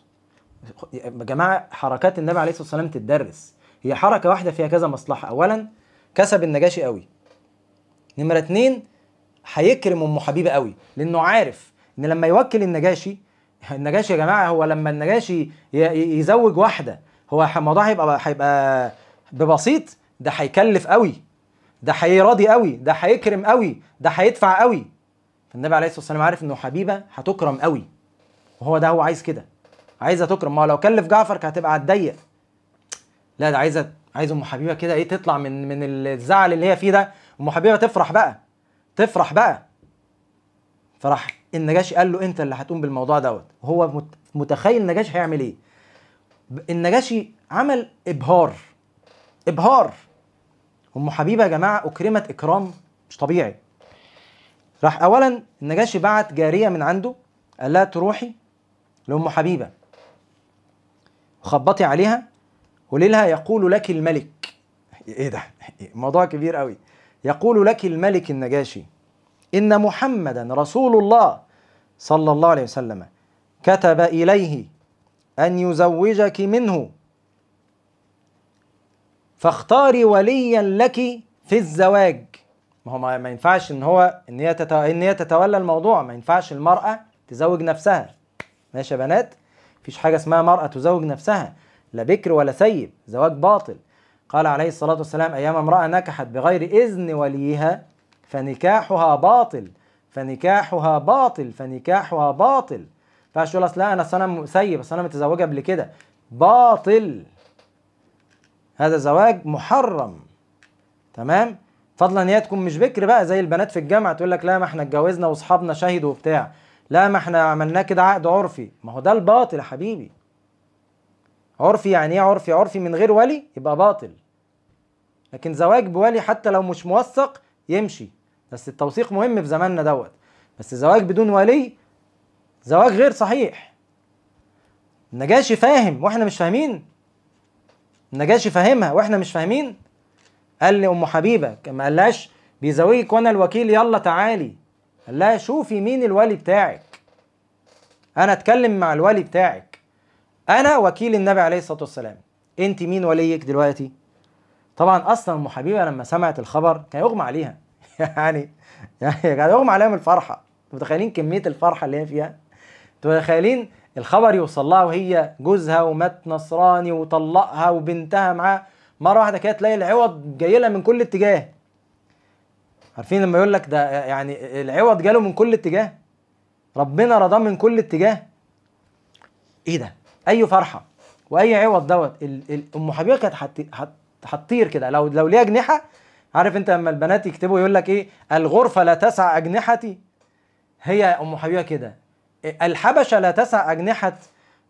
S1: يا جماعة حركات النبي عليه الصلاة والسلام تدرس هي حركة واحدة فيها كذا مصلحة. اولا كسب النجاشي قوي. نمرة اتنين هيكرم أم حبيبة قوي لأنه عارف إن لما يوكل النجاشي النجاشي يا جماعة هو لما النجاشي يزوج واحدة هو الموضوع هيبقى هيبقى ببسيط. ده هيكلف قوي. ده هيراضي قوي. ده هيكرم قوي. ده هيدفع قوي. فالنبي عليه الصلاة والسلام عارف إنه حبيبة هتكرم قوي. وهو ده هو عايز كده. عايزة تكرم. ما هو لو كلف جعفر كانت هتبقى هتضيق. لا ده عايزة عايزه أم حبيبة كده إيه تطلع من من الزعل اللي هي فيه ده. أم حبيبة تفرح بقى تفرح بقى. فراح النجاشي قال له أنت اللي هتقوم بالموضوع دوت. هو متخيل النجاشي هيعمل إيه. النجاشي عمل إبهار إبهار. أم حبيبة يا جماعة أكرمت إكرام مش طبيعي. راح اولا النجاشي بعت جارية من عنده قال لها تروحي لأم حبيبة. وخبطي عليها قولي لها يقول لك الملك. إيه ده؟ موضوع كبير قوي يقول لك الملك النجاشي إن محمدا رسول الله صلى الله عليه وسلم كتب إليه أن يزوجك منه. فاختاري وليا لك في الزواج. ما هو ما ينفعش إن هو إن هي إن هي تتولى الموضوع. ما ينفعش المرأة تزوج نفسها. ماشي يا بنات؟ مفيش حاجة اسمها مرأة تزوج نفسها لا بكر ولا سيب زواج باطل. قال عليه الصلاة والسلام أيام امرأة نكحت بغير إذن وليها فنكاحها باطل فنكاحها باطل فنكاحها باطل. فاش تقول اصل أنا أنا سيب اصل أنا متزوجة قبل كده. باطل. هذا زواج محرم. تمام؟ فضلا هي تكون مش بكر بقى زي البنات في الجامعة تقول لك لا ما إحنا اتجوزنا وأصحابنا شهدوا وبتاع. لا ما إحنا عملناه كده عقد عرفي. ما هو ده الباطل يا حبيبي. عرفي يعني إيه عرفي؟ عرفي من غير ولي يبقى باطل. لكن زواج بولي حتى لو مش موثق يمشي. بس التوثيق مهم في زماننا دوت. بس زواج بدون ولي زواج غير صحيح. النجاشي فاهم وإحنا مش فاهمين. النجاشي فاهمها وإحنا مش فاهمين. قال لي أم حبيبة ما قالهاش. بيزوجك وأنا الوكيل يلا تعالي. قال لها شوفي مين الولي بتاعك. أنا أتكلم مع الولي بتاعك. أنا وكيل النبي عليه الصلاة والسلام. أنت مين وليك دلوقتي؟ طبعا أصلا أم حبيبة لما سمعت الخبر كان يغمى عليها. يعني يعني كان يغمى عليها من الفرحة. متخيلين كمية الفرحة اللي هي فيها؟ متخيلين الخبر يوصل لها وهي جوزها ومات نصراني وطلقها وبنتها معاه؟ مرة واحدة كده تلاقي العوض جاي لها من كل اتجاه. عارفين لما يقول لك ده يعني العوض جاله من كل اتجاه. ربنا رضاه من كل اتجاه. إيه ده؟ أي فرحة وأي عوض دوت. أم حبيبة كانت هتطير كده. لو لو ليها اجنحه عارف أنت لما البنات يكتبوا يقول لك إيه؟ الغرفة لا تسع أجنحتي. هي أم حبيبة كده. الحبشة لا تسع أجنحة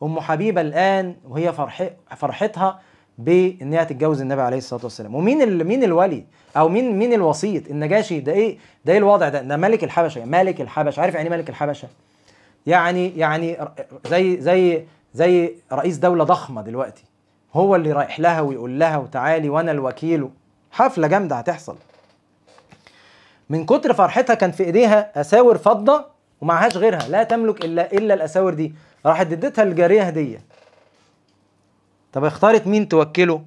S1: أم حبيبة الآن وهي فرح فرحتها بإن هي تتجوز النبي عليه الصلاة والسلام. ومين ال... مين الولي؟ أو مين مين الوسيط؟ النجاشي ده إيه؟ ده إيه الوضع ده؟ ده ملك الحبشة. ملك الحبشة. عارف يعني إيه ملك الحبشة؟ يعني يعني زي زي زي رئيس دولة ضخمة دلوقتي. هو اللي رايح لها ويقول لها وتعالي وأنا الوكيل. حفلة جامدة هتحصل. من كتر فرحتها كان في إيديها أساور فضة ومعهاش غيرها. لا تملك إلا إلا الأساور دي. راحت اديتها للجاريه هدية. طب اختارت مين توكله؟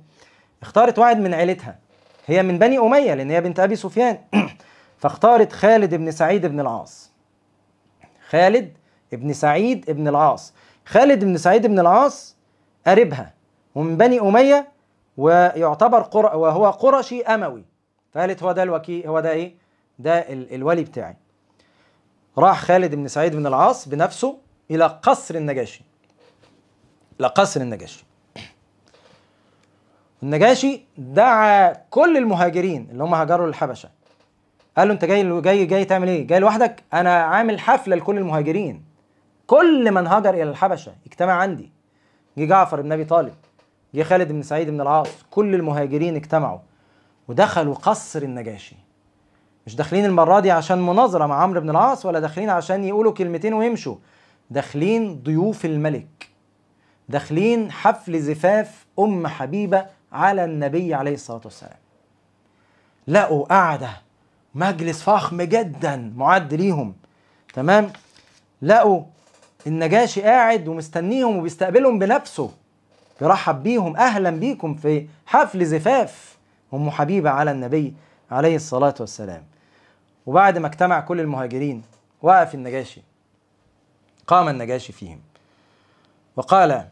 S1: اختارت واحد من عيلتها هي من بني أمية لأن هي بنت أبي سفيان. فاختارت خالد بن سعيد بن العاص. خالد بن سعيد بن العاص. خالد بن سعيد بن العاص قريبها ومن بني أمية ويعتبر قر... وهو قرشي أموي. فقالت هو ده الوكيل هو ده إيه؟ ده ال... الولي بتاعي. راح خالد بن سعيد بن العاص بنفسه إلى قصر النجاشي. إلى قصر النجاشي. النجاشي دعا كل المهاجرين اللي هم هاجروا للحبشه قال له أنت جاي جاي جاي تعمل إيه؟ جاي لوحدك؟ أنا عامل حفلة لكل المهاجرين. كل من هاجر إلى الحبشة اجتمع عندي. جه جعفر بن أبي طالب، جه خالد بن سعيد بن العاص، كل المهاجرين اجتمعوا. ودخلوا قصر النجاشي مش داخلين المرة دي عشان مناظرة مع عمرو بن العاص ولا داخلين عشان يقولوا كلمتين ويمشوا داخلين ضيوف الملك داخلين حفل زفاف أم حبيبة على النبي عليه الصلاة والسلام. لقوا قعدة مجلس فخم جدا معد ليهم. تمام؟ لقوا النجاشي قاعد ومستنيهم وبيستقبلهم بنفسه. يرحب بيهم أهلا بيكم في حفل زفاف. ام حبيبة على النبي عليه الصلاة والسلام. وبعد ما اجتمع كل المهاجرين وقف النجاشي. قام النجاشي فيهم. وقال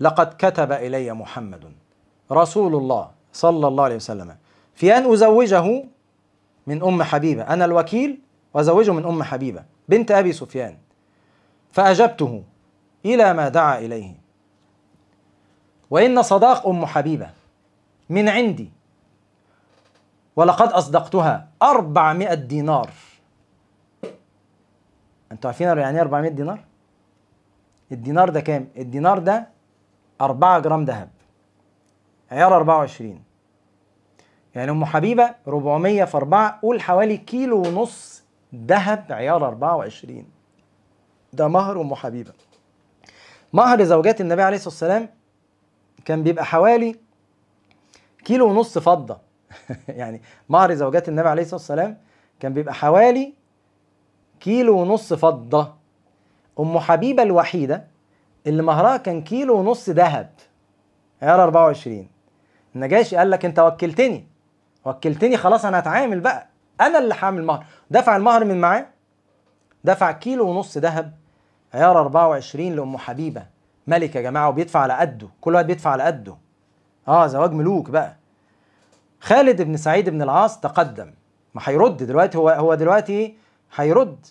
S1: لقد كتب إلي محمد. رسول الله صلى الله عليه وسلم. في أن أزوجه من أم حبيبة. أنا الوكيل وأزوجه من أم حبيبة بنت أبي سفيان. فأجبته إلى ما دعا إليه. وإن صداق أم حبيبة من عندي. ولقد أصدقتها 400 دينار. أنتوا عارفين يعني إيه 400 دينار؟ الدينار ده كام؟ الدينار ده 4 جرام ذهب. عيار 24 يعني أم حبيبة 400 في 4 قول حوالي كيلو ونص ذهب عيار 24 ده مهر أم حبيبة. مهر زوجات النبي عليه الصلاة والسلام كان بيبقى حوالي كيلو ونص فضة. يعني مهر زوجات النبي عليه الصلاة والسلام كان بيبقى حوالي كيلو ونص فضة. أم حبيبة الوحيدة اللي مهرها كان كيلو ونص ذهب عيار 24 النجاشي قال لك انت وكلتني. وكلتني خلاص أنا هتعامل بقى. أنا اللي هعمل مهر. دفع المهر من معاه. دفع كيلو ونص ذهب. عيار 24 لأم حبيبة. ملك يا جماعة وبيدفع على قده. كل واحد بيدفع على قده. آه زواج ملوك بقى. خالد بن سعيد بن العاص تقدم. ما هيرد دلوقتي. هو هو دلوقتي هيرد.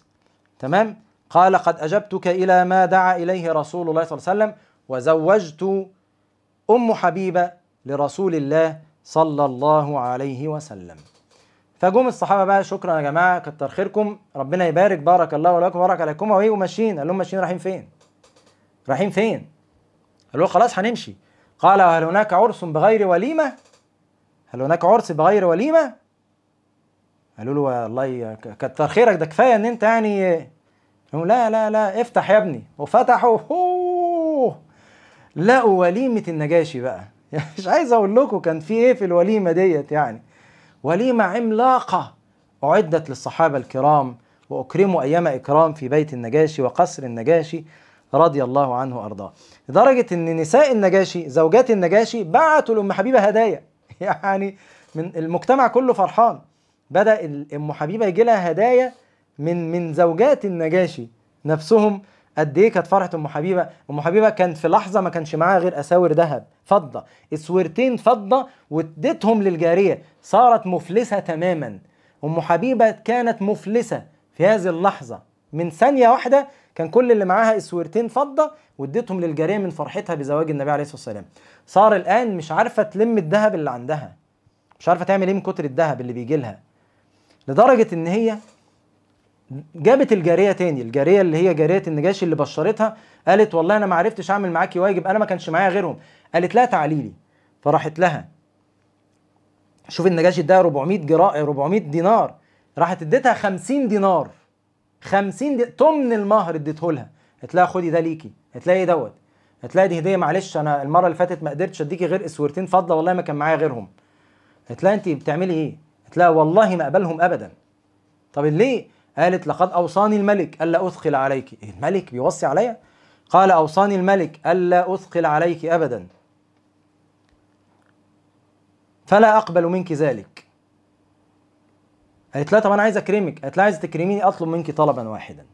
S1: تمام؟ قال قد أجبتك إلى ما دعا إليه رسول الله صلى الله عليه وسلم وزوجت أم حبيبة لرسول الله صلى الله عليه وسلم فجم الصحابة بقى شكرا يا جماعة كتر خيركم ربنا يبارك بارك الله لكم بارك عليكم وإيه وماشيين قال لهم ماشيين رايحين فين؟ رايحين فين؟ قالوا خلاص هنمشي قال هل هناك عرس بغير وليمة؟ هل هناك عرس بغير وليمة؟ قالوا له والله كتر خيرك ده كفاية إن أنت يعني لا لا لا افتح يا ابني وفتحوا. لقوا وليمة النجاشي بقى مش عايز أقول لكم كان في إيه في الوليمة ديت يعني. وليمة عملاقة أعدت للصحابة الكرام وأكرموا أيام إكرام في بيت النجاشي وقصر النجاشي رضي الله عنه وأرضاه. لدرجة إن نساء النجاشي زوجات النجاشي بعتوا لأم حبيبة هدايا. يعني من المجتمع كله فرحان. بدأ أم حبيبة يجي لها هدايا من من زوجات النجاشي نفسهم قد إيه كانت فرحة أم حبيبة؟ أم حبيبة كان في لحظة ما كانش معاها غير أساور ذهب فضة. اسورتين فضة واديتهم للجارية صارت مفلسة تماما. أم حبيبة كانت مفلسة في هذه اللحظة. من ثانية واحدة كان كل اللي معاها اسورتين فضة واديتهم للجارية من فرحتها بزواج النبي عليه الصلاة والسلام. صار الآن مش عارفة تلم الذهب اللي عندها مش عارفة تعمل إيه من كتر الذهب اللي بيجي لها لدرجة إن هي جابت الجارية تاني الجارية اللي هي جارية النجاشي اللي بشرتها قالت والله أنا ما عرفتش أعمل معاكي واجب أنا ما كانش معايا غيرهم. قالت لها تعالي لي. فراحت لها. شوف النجاشي اداها 400 جرا 400 دينار. راحت اديتها 50 دينار. 50 دي... تمن المهر اديته لها. قالت لها خدي ده ليكي. قالت لها إيه دوت؟ قالت لها دي هدية معلش أنا المرة اللي فاتت ما قدرتش أديكي غير اسورتين فضه والله ما كان معايا غيرهم. قالت لها انت بتعملي إيه؟ قالت لها والله ما أقبلهم ابدا. طب ليه؟ قالت لقد أوصاني الملك ألا أثقل عليك. الملك بيوصي عليا؟ قال أوصاني الملك ألا أثقل عليك ابدا. فلا أقبل منك ذلك. قالت لها طب أنا عايز أكرمك. قالت لها عايز تكرميني أطلب منك طلبا واحدا.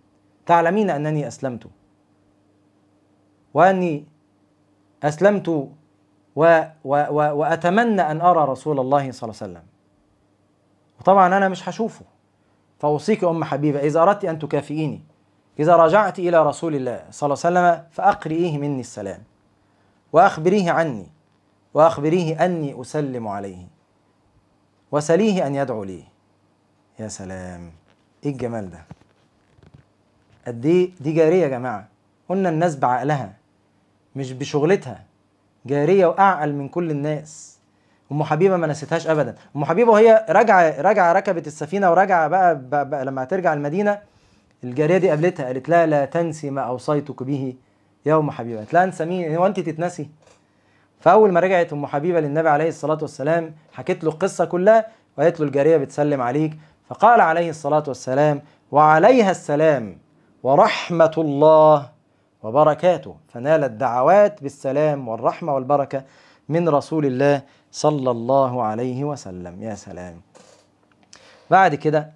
S1: تعلمين أنني أسلمت. وأني أسلمت و و و وأتمنى أن أرى رسول الله صلى الله عليه وسلم. وطبعا أنا مش هشوفه. فأوصيك أم حبيبة إذا أردت أن تكافئيني إذا رجعت إلى رسول الله صلى الله عليه وسلم فأقرئيه مني السلام وأخبريه عني وأخبريه أني أسلم عليه وسليه أن يدعو لي. يا سلام إيه الجمال ده؟ قد إيه دي جارية يا جماعة. قلنا الناس بعقلها مش بشغلتها جارية وأعقل من كل الناس. أم حبيبة ما نسيتهاش ابدا. أم حبيبة وهي راجعة راجعة ركبت السفينة وراجعة بقى, بقى, بقى لما هترجع المدينة الجارية دي قابلتها قالت لها لا تنسي ما أوصيتك به يا أم حبيبة. قالت لها أنسى مين؟ هو أنت تتنسي؟ فأول ما رجعت أم حبيبة للنبي عليه الصلاة والسلام حكت له القصة كلها وقالت له الجارية بتسلم عليك. فقال عليه الصلاة والسلام وعليها السلام ورحمة الله وبركاته. فنال الدعوات بالسلام والرحمة والبركة. من رسول الله صلى الله عليه وسلم. يا سلام. بعد كده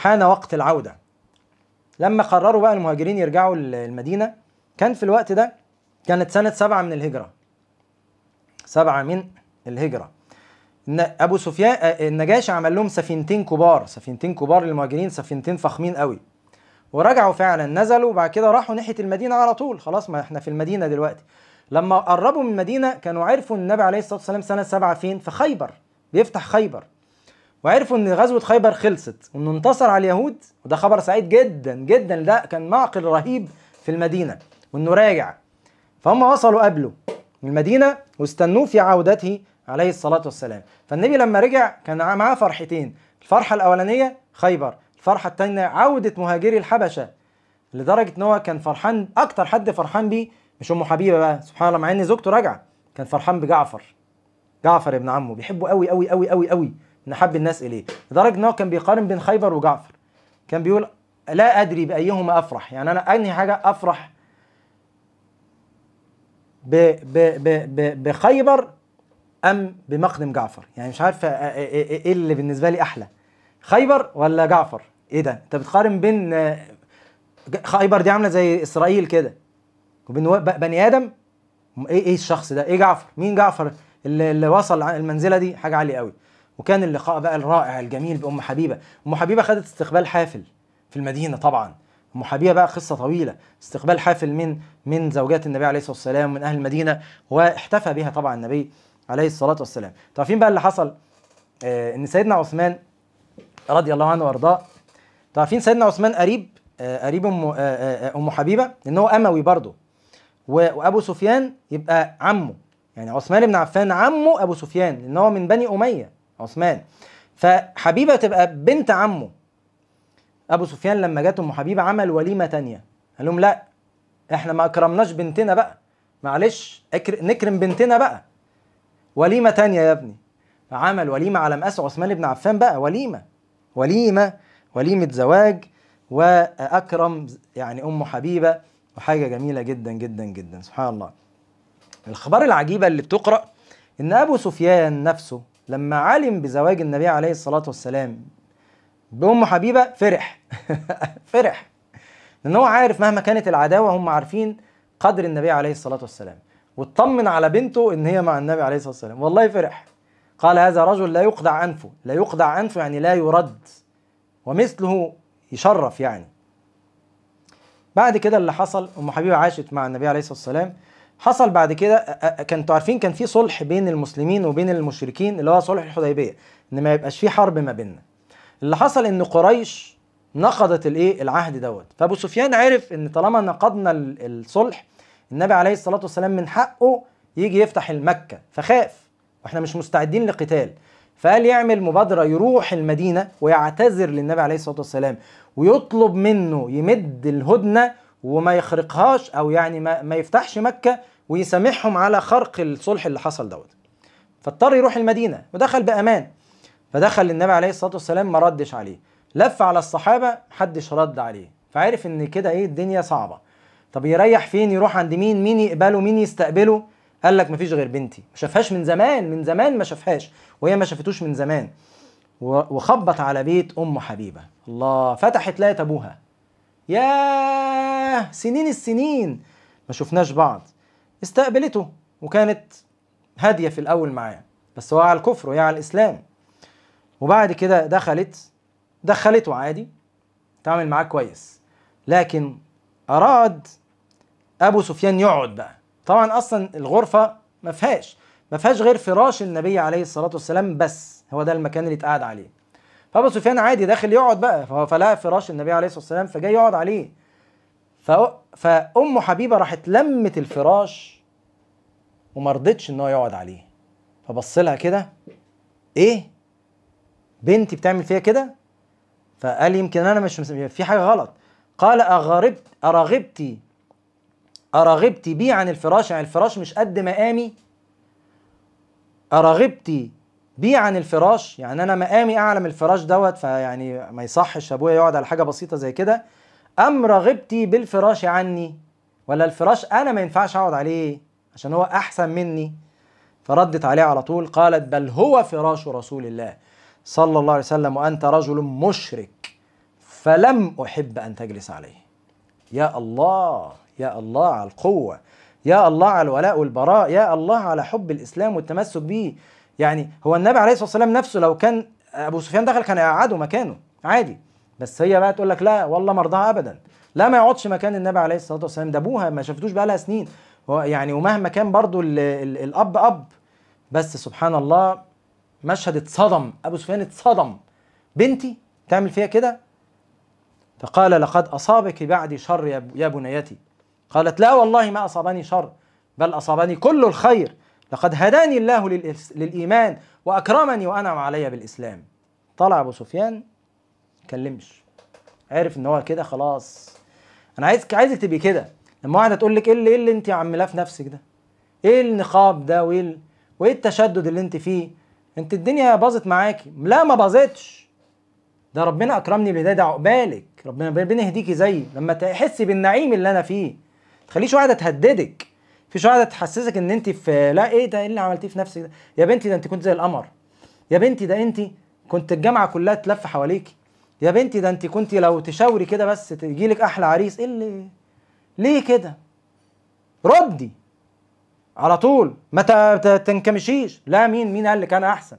S1: حان وقت العودة. لما قرروا بقى المهاجرين يرجعوا المدينة كان في الوقت ده كانت سنة سبعة من الهجرة. سبعة من الهجرة. أبو سفيان النجاشي عمل لهم سفينتين كبار سفينتين كبار للمهاجرين سفينتين فخمين قوي. ورجعوا فعلا نزلوا وبعد كده راحوا ناحية المدينة على طول. خلاص ما إحنا في المدينة دلوقتي. لما قربوا من المدينة كانوا عرفوا إن النبي عليه الصلاة والسلام سنة سبعة فين؟ في خيبر. بيفتح خيبر. وعرفوا إن غزوة خيبر خلصت. وإنه انتصر على اليهود. وده خبر سعيد جدا جدا. ده كان معقل رهيب في المدينة. وإنه راجع. فهم وصلوا قبله. المدينة واستنوه في عودته عليه الصلاة والسلام. فالنبي لما رجع كان معاه فرحتين. الفرحة الأولانية خيبر. الفرحة الثانية عودة مهاجري الحبشة. لدرجة إن هو كان فرحان أكتر حد فرحان بيه مش أم حبيبة بقى. سبحان الله مع إن زوجته راجعة. كان فرحان بجعفر. جعفر ابن عمه. بيحبه قوي قوي قوي قوي قوي من أحب الناس إليه. لدرجة إن هو كان بيقارن بين خيبر وجعفر. كان بيقول لا أدري بأيهما أفرح. يعني أنا أنهي حاجة أفرح ب ب ب ب بخيبر أم بمقدم جعفر. يعني مش عارف إيه اللي بالنسبة لي أحلى. خيبر ولا جعفر؟ إيه ده؟ أنت بتقارن بين خيبر دي عاملة زي إسرائيل كده. بني آدم إيه إيه الشخص ده؟ إيه جعفر؟ مين جعفر اللي, اللي وصل المنزلة دي؟ حاجة عالية قوي. وكان اللقاء بقى الرائع الجميل بأم حبيبة. أم حبيبة خدت استقبال حافل في المدينة طبعا. أم حبيبة بقى قصة طويلة. استقبال حافل من من زوجات النبي عليه الصلاة والسلام من أهل المدينة واحتفى بها طبعا النبي عليه الصلاة والسلام. تعرفين بقى اللي حصل؟ آه إن سيدنا عثمان رضي الله عنه وأرضاه. تعرفين سيدنا عثمان؟ قريب آه قريب أم آه أم حبيبة ان هو أموي برضه. وأبو سفيان يبقى عمه. يعني عثمان بن عفان عمه أبو سفيان لأن هو من بني أمية عثمان. فحبيبة تبقى بنت عمه. أبو سفيان لما جت أم حبيبة عمل وليمة تانية. قال لهم لا إحنا ما أكرمناش بنتنا بقى. معلش. نكرم بنتنا بقى. وليمة تانية يا ابني. فعمل وليمة على مقاس عثمان بن عفان بقى وليمة. وليمة وليمة زواج وأكرم يعني أم حبيبة. وحاجة جميلة جدا جدا جدا. سبحان الله. الخبر العجيبة اللي بتقرأ إن أبو سفيان نفسه لما علم بزواج النبي عليه الصلاة والسلام بأم حبيبة فرح. فرح. لأن هو عارف مهما كانت العداوة هم عارفين قدر النبي عليه الصلاة والسلام. واطمن على بنته إن هي مع النبي عليه الصلاة والسلام. والله فرح. قال هذا رجل لا يقدع أنفه لا يقدع أنفه يعني لا يرد. ومثله يشرف يعني. بعد كده اللي حصل أم حبيبة عاشت مع النبي عليه الصلاة والسلام. حصل بعد كده كنتوا عارفين كان في صلح بين المسلمين وبين المشركين اللي هو صلح الحديبية إن ما يبقاش في حرب ما بيننا. اللي حصل إن قريش نقضت الإيه؟ العهد دوت. فأبو سفيان عرف إن طالما نقضنا الصلح النبي عليه الصلاة والسلام من حقه يجي يفتح المكة فخاف. وإحنا مش مستعدين لقتال. فقال يعمل مبادرة يروح المدينة ويعتذر للنبي عليه الصلاة والسلام ويطلب منه يمد الهدنة وما يخرقهاش أو يعني ما, ما يفتحش مكة ويسامحهم على خرق الصلح اللي حصل دوت. فاضطر يروح المدينة ودخل بأمان. فدخل النبي عليه الصلاة والسلام ما ردش عليه. لف على الصحابة محدش رد عليه. فعرف إن كده إيه الدنيا صعبة. طب يريح فين؟ يروح عند مين؟ مين يقبله؟ مين يستقبله؟ قال لك مفيش غير بنتي. ما شافهاش من زمان من زمان ما شافهاش. وهي ما شافتوش من زمان. وخبط على بيت أم حبيبة. الله فتحت لقت ابوها ياه سنين السنين ما شفناش بعض. استقبلته وكانت هادية في الأول معاه. بس هو على الكفر وهي على الإسلام. وبعد كده دخلت دخلته عادي. تعمل معاه كويس. لكن أراد أبو سفيان يقعد بقى. طبعا أصلا الغرفة ما فيهاش ما فيهاش غير فراش النبي عليه الصلاة والسلام بس هو ده المكان اللي اتقعد عليه. فأبو سفيان عادي داخل يقعد بقى فلقى فراش النبي عليه الصلاة والسلام فجاي يقعد عليه. فأم حبيبة راحت لمت الفراش وما رضتش إن هو يقعد عليه. فبص لها كده إيه؟ بنتي بتعمل فيها كده؟ فقال يمكن أنا مش في حاجة غلط. قال اغربت ارغبتي ارغبتي بي عن الفراش يعني الفراش مش قد مقامي؟ ارغبتي بي عن الفراش يعني أنا مقامي أعلى من الفراش دوت فيعني ما يصحش أبويا يقعد على حاجة بسيطة زي كده. أم رغبتي بالفراش عني؟ ولا الفراش أنا ما ينفعش أقعد عليه عشان هو أحسن مني؟ فردت عليه على طول قالت بل هو فراش رسول الله صلى الله عليه وسلم وأنت رجل مشرك فلم أحب أن تجلس عليه. يا الله يا الله على القوة يا الله على الولاء والبراء يا الله على حب الإسلام والتمسك به يعني هو النبي عليه الصلاة والسلام نفسه لو كان أبو سفيان دخل كان يقعده مكانه عادي. بس هي بقى تقول لك لا والله ما ارضاها ابدا. لا ما يقعدش مكان النبي عليه الصلاة والسلام. ده أبوها ما شافتوش بقى لها سنين. يعني ومهما كان برضو ال ال الأب أب. بس سبحان الله مشهد اتصدم أبو سفيان اتصدم. بنتي تعمل فيها كده؟ فقال لقد أصابك بعدي شر يا بنيتي. قالت لا والله ما أصابني شر بل أصابني كل الخير. لقد هداني الله للإيمان وأكرمني وأنعم علي بالإسلام. طلع أبو سفيان كلمش. عرف إن هو كده خلاص. أنا عايزك عايزك تبقي كده. لما واحدة تقول لك إيه اللي إيه اللي أنت عاملاه في نفسك ده؟ إيه النقاب ده؟ وإيه وإيه التشدد اللي أنت فيه؟ أنت الدنيا باظت معاكي. لا ما باظتش. ده ربنا أكرمني بالهدايه ده عقبالك. ربنا ربنا يهديكي زيي لما تحسي بالنعيم اللي أنا فيه. تخليش واحدة تهددك. فيش واحدة تحسسك إن أنت في لا إيه ده؟ إيه اللي عملتيه في نفسك ده؟ يا بنتي ده أنت كنت زي القمر. يا بنتي ده أنت كنت الجامعة كلها تلف حواليك يا بنتي ده أنت كنت لو تشاوري كده بس تجيلك أحلى عريس. إيه اللي؟ ليه كده؟ ردي على طول. ما تنكمشيش. لا مين؟ مين قال لك أنا أحسن؟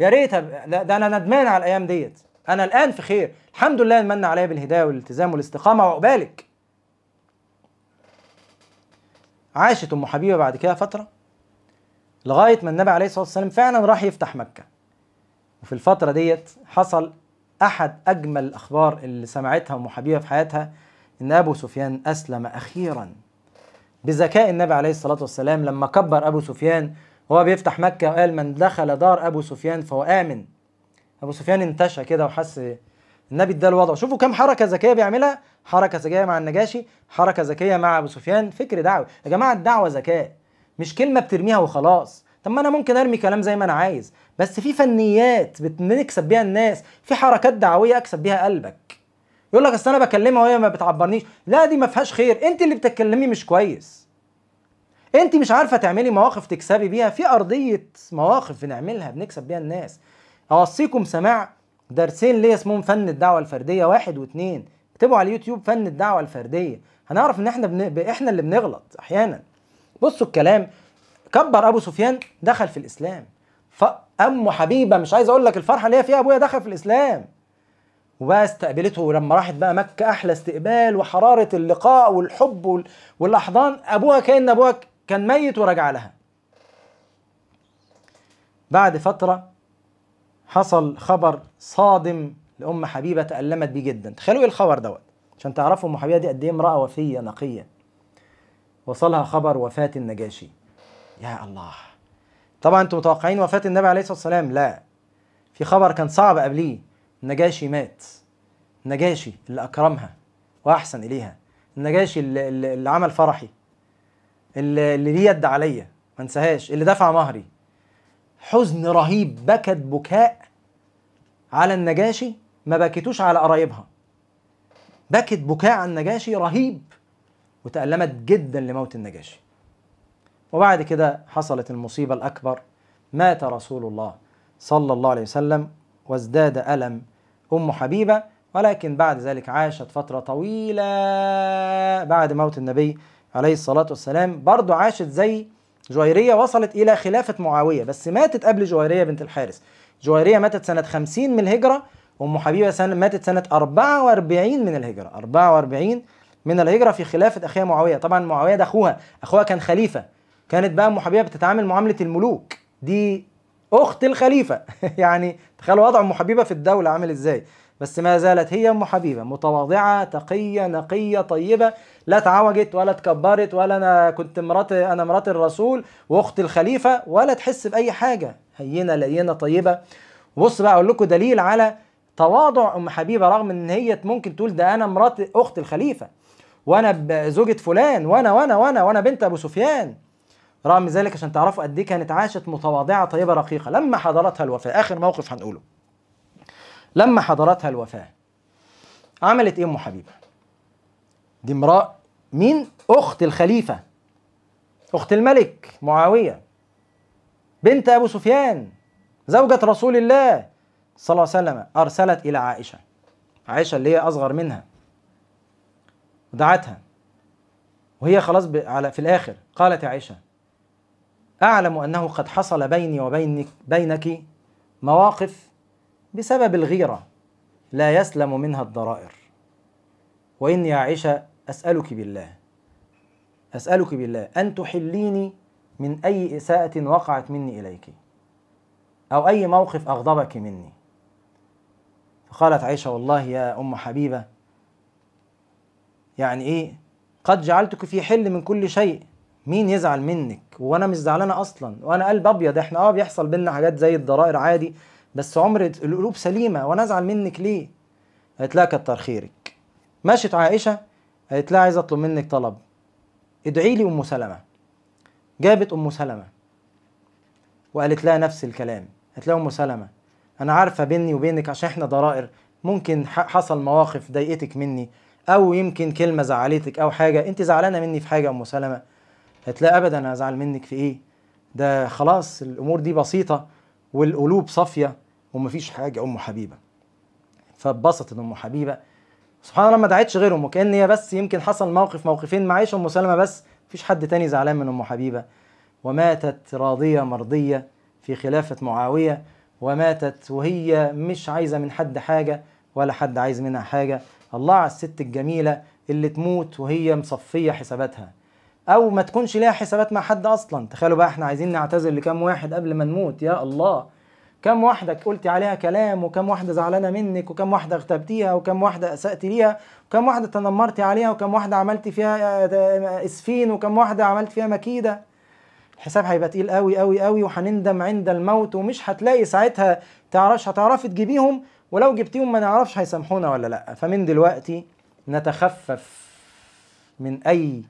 S1: يا ريت ده أنا ندمان على الأيام ديت. أنا الآن في خير. الحمد لله من عليا بالهداية والالتزام والاستقامة وعقبالك. عاشت أم حبيبة بعد كده فترة لغاية ما النبي عليه الصلاة والسلام فعلا راح يفتح مكة. وفي الفترة ديت حصل أحد أجمل الأخبار اللي سمعتها أم حبيبة في حياتها إن أبو سفيان أسلم أخيرا. بذكاء النبي عليه الصلاة والسلام لما كبر أبو سفيان وهو بيفتح مكة وقال من دخل دار أبو سفيان فهو آمن. أبو سفيان انتشى كده وحس النبي اداله وضعه شوفوا كم حركة ذكيه بيعملها. حركة ذكيه مع النجاشي حركة ذكيه مع أبو سفيان. فكر دعوي يا جماعة الدعوة ذكاء مش كلمة بترميها وخلاص. طب ما أنا ممكن أرمي كلام زي ما أنا عايز. بس في فنيات بنكسب بيها الناس. في حركات دعوية أكسب بيها قلبك. يقول لك أصل أنا بكلمها وهي ما بتعبرنيش. لا دي ما فيهاش خير. أنت اللي بتتكلمي مش كويس. أنت مش عارفة تعملي مواقف تكسبي بيها. في أرضية مواقف بنعملها بنكسب بيها الناس. أوصيكم سماع درسين ليا اسمهم فن الدعوة الفردية؟ واحد واثنين اكتبوا على اليوتيوب فن الدعوة الفردية. هنعرف إن إحنا بن... إحنا اللي بنغلط أحيانا. بصوا الكلام. كبر أبو سفيان دخل في الإسلام. فام حبيبة مش عايز أقول لك الفرحة اللي هي فيها أبويا دخل في الإسلام. وبقى استقبلته لما راحت بقى مكة أحلى استقبال وحرارة اللقاء والحب وال... والأحضان. أبوها كأن أبوها كان ميت ورجع لها. بعد فترة حصل خبر صادم لأم حبيبة تألمت بيه جدا. تخيلوا إيه الخبر دوت؟ عشان تعرفوا أم حبيبة دي قد إيه امرأة وفية نقية. وصلها خبر وفاة النجاشي. يا الله. طبعا أنتم متوقعين وفاة النبي عليه الصلاة والسلام؟ لا. في خبر كان صعب قبليه. النجاشي مات. النجاشي اللي أكرمها وأحسن إليها. النجاشي اللي, اللي عمل فرحي. اللي, اللي ليه يد عليا. ما انساهاش. اللي دفع مهري. حزن رهيب بكت بكاء على النجاشي ما بكتوش على قرايبها. بكت بكاء على النجاشي رهيب وتألمت جدا لموت النجاشي. وبعد كده حصلت المصيبة الأكبر. مات رسول الله صلى الله عليه وسلم وازداد ألم أم حبيبة ولكن بعد ذلك عاشت فترة طويلة بعد موت النبي عليه الصلاة والسلام. برضو عاشت زي جويرية وصلت إلى خلافة معاوية بس ماتت قبل جويرية بنت الحارث. جويرية ماتت سنة 50 من الهجرة أم حبيبة سنة ماتت سنة 44 من الهجرة. 44 من الهجرة في خلافة أخيها معاوية. طبعا معاوية ده أخوها. أخوها كان خليفة. كانت بقى أم حبيبة بتتعامل معاملة الملوك. دي أخت الخليفة. يعني تخيلوا وضع أم حبيبة في الدولة عامل إزاي. بس ما زالت هي أم حبيبة متواضعة تقية نقية طيبة لا تعوجت ولا تكبرت ولا أنا كنت مرات أنا مرات الرسول واخت الخليفة ولا تحس بأي حاجة. هينة لينة طيبة. بص بقى أقول لكم دليل على تواضع أم حبيبة رغم إن هي ممكن تقول ده أنا مرات اخت الخليفة وأنا زوجة فلان وأنا وأنا وأنا وأنا بنت أبو سفيان. رغم ذلك عشان تعرفوا قد إيه كانت عاشت متواضعة طيبة رقيقة. لما حضرتها الوفاة آخر موقف هنقوله. لما حضرتها الوفاة. عملت إيه أم حبيبة؟ دي امرأة مين أخت الخليفة أخت الملك معاوية بنت أبو سفيان زوجة رسول الله صلى الله عليه وسلم أرسلت إلى عائشة. عائشة اللي هي أصغر منها. ودعتها. وهي خلاص على في الآخر قالت يا عائشة أعلم أنه قد حصل بيني وبينك بينك مواقف بسبب الغيرة لا يسلم منها الضرائر. وإني يا عائشه أسألك بالله أسألك بالله أن تحليني من أي إساءة وقعت مني إليك أو أي موقف أغضبك مني. فقالت عائشه والله يا أم حبيبة يعني إيه؟ قد جعلتك في حل من كل شيء. مين يزعل منك؟ وأنا مش زعلانة أصلا وأنا قلب أبيض. إحنا آه بيحصل بينا حاجات زي الضرائر عادي بس عمر القلوب سليمة. وأنا أزعل منك ليه؟ قالت لها كتر خيرك. مشت عائشة؟ قالت لها عايز أطلب منك طلب. ادعي لي أم سلمة. جابت أم سلمة. وقالت لها نفس الكلام. قالت لها أم سلمة أنا عارفة بيني وبينك عشان إحنا ضرائر. ممكن حصل مواقف ضايقتك مني أو يمكن كلمة زعلتك أو حاجة. أنت زعلانة مني في حاجة أم سلمة؟ هتلاقي ابدا. أنا أزعل منك في إيه؟ ده خلاص الأمور دي بسيطة والقلوب صافية. ومفيش حاجة أم حبيبة. فاتبسطت أم حبيبة. سبحان الله ما دعتش غيرهم وكان هي بس يمكن حصل موقف موقفين مع عائشه أم سلمة بس مفيش حد تاني زعلان من أم حبيبة. وماتت راضية مرضية في خلافة معاوية. وماتت وهي مش عايزة من حد حاجة ولا حد عايز منها حاجة. الله على الست الجميلة اللي تموت وهي مصفية حساباتها. أو ما تكونش ليها حسابات مع حد أصلا. تخيلوا بقى إحنا عايزين نعتذر لكام واحد قبل ما نموت. يا الله. كم واحدة قلتي عليها كلام وكم واحدة زعلانة منك وكم واحدة اغتبتيها وكم واحدة أسأتي ليها وكم واحدة تنمرتي عليها وكم واحدة عملتي فيها إسفين وكم واحدة عملت فيها مكيدة. الحساب هيبقى تقيل قوي قوي قوي وهنندم عند الموت ومش هتلاقي ساعتها تعرفش هتعرفي تجيبيهم ولو جبتيهم ما نعرفش هيسامحونا ولا لأ. فمن دلوقتي نتخفف من أي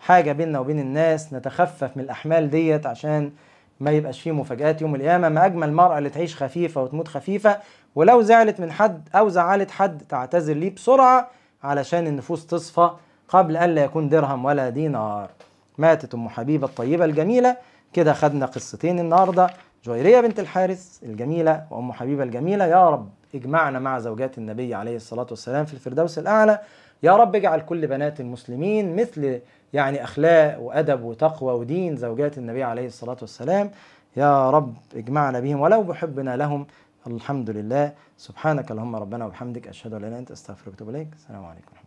S1: حاجة بيننا وبين الناس نتخفف من الأحمال ديت عشان ما يبقاش فيه مفاجآت يوم القيامة ما أجمل المرأة اللي تعيش خفيفة وتموت خفيفة. ولو زعلت من حد أو زعلت حد تعتذر ليه بسرعة علشان النفوس تصفى قبل ألا يكون درهم ولا دينار. ماتت أم حبيبة الطيبة الجميلة. كده خدنا قصتين النهاردة. جويرية بنت الحارث الجميلة وأم حبيبة الجميلة. يا رب اجمعنا مع زوجات النبي عليه الصلاة والسلام في الفردوس الأعلى. يا رب اجعل كل بنات المسلمين مثل يعني أخلاق وأدب وتقوى ودين زوجات النبي عليه الصلاة والسلام. يا رب اجمعنا بهم ولو بحبنا لهم. الحمد لله. سبحانك اللهم ربنا وبحمدك. أشهد أن لا إله إلا أنت. أستغفرك وأتوب إليك. السلام عليكم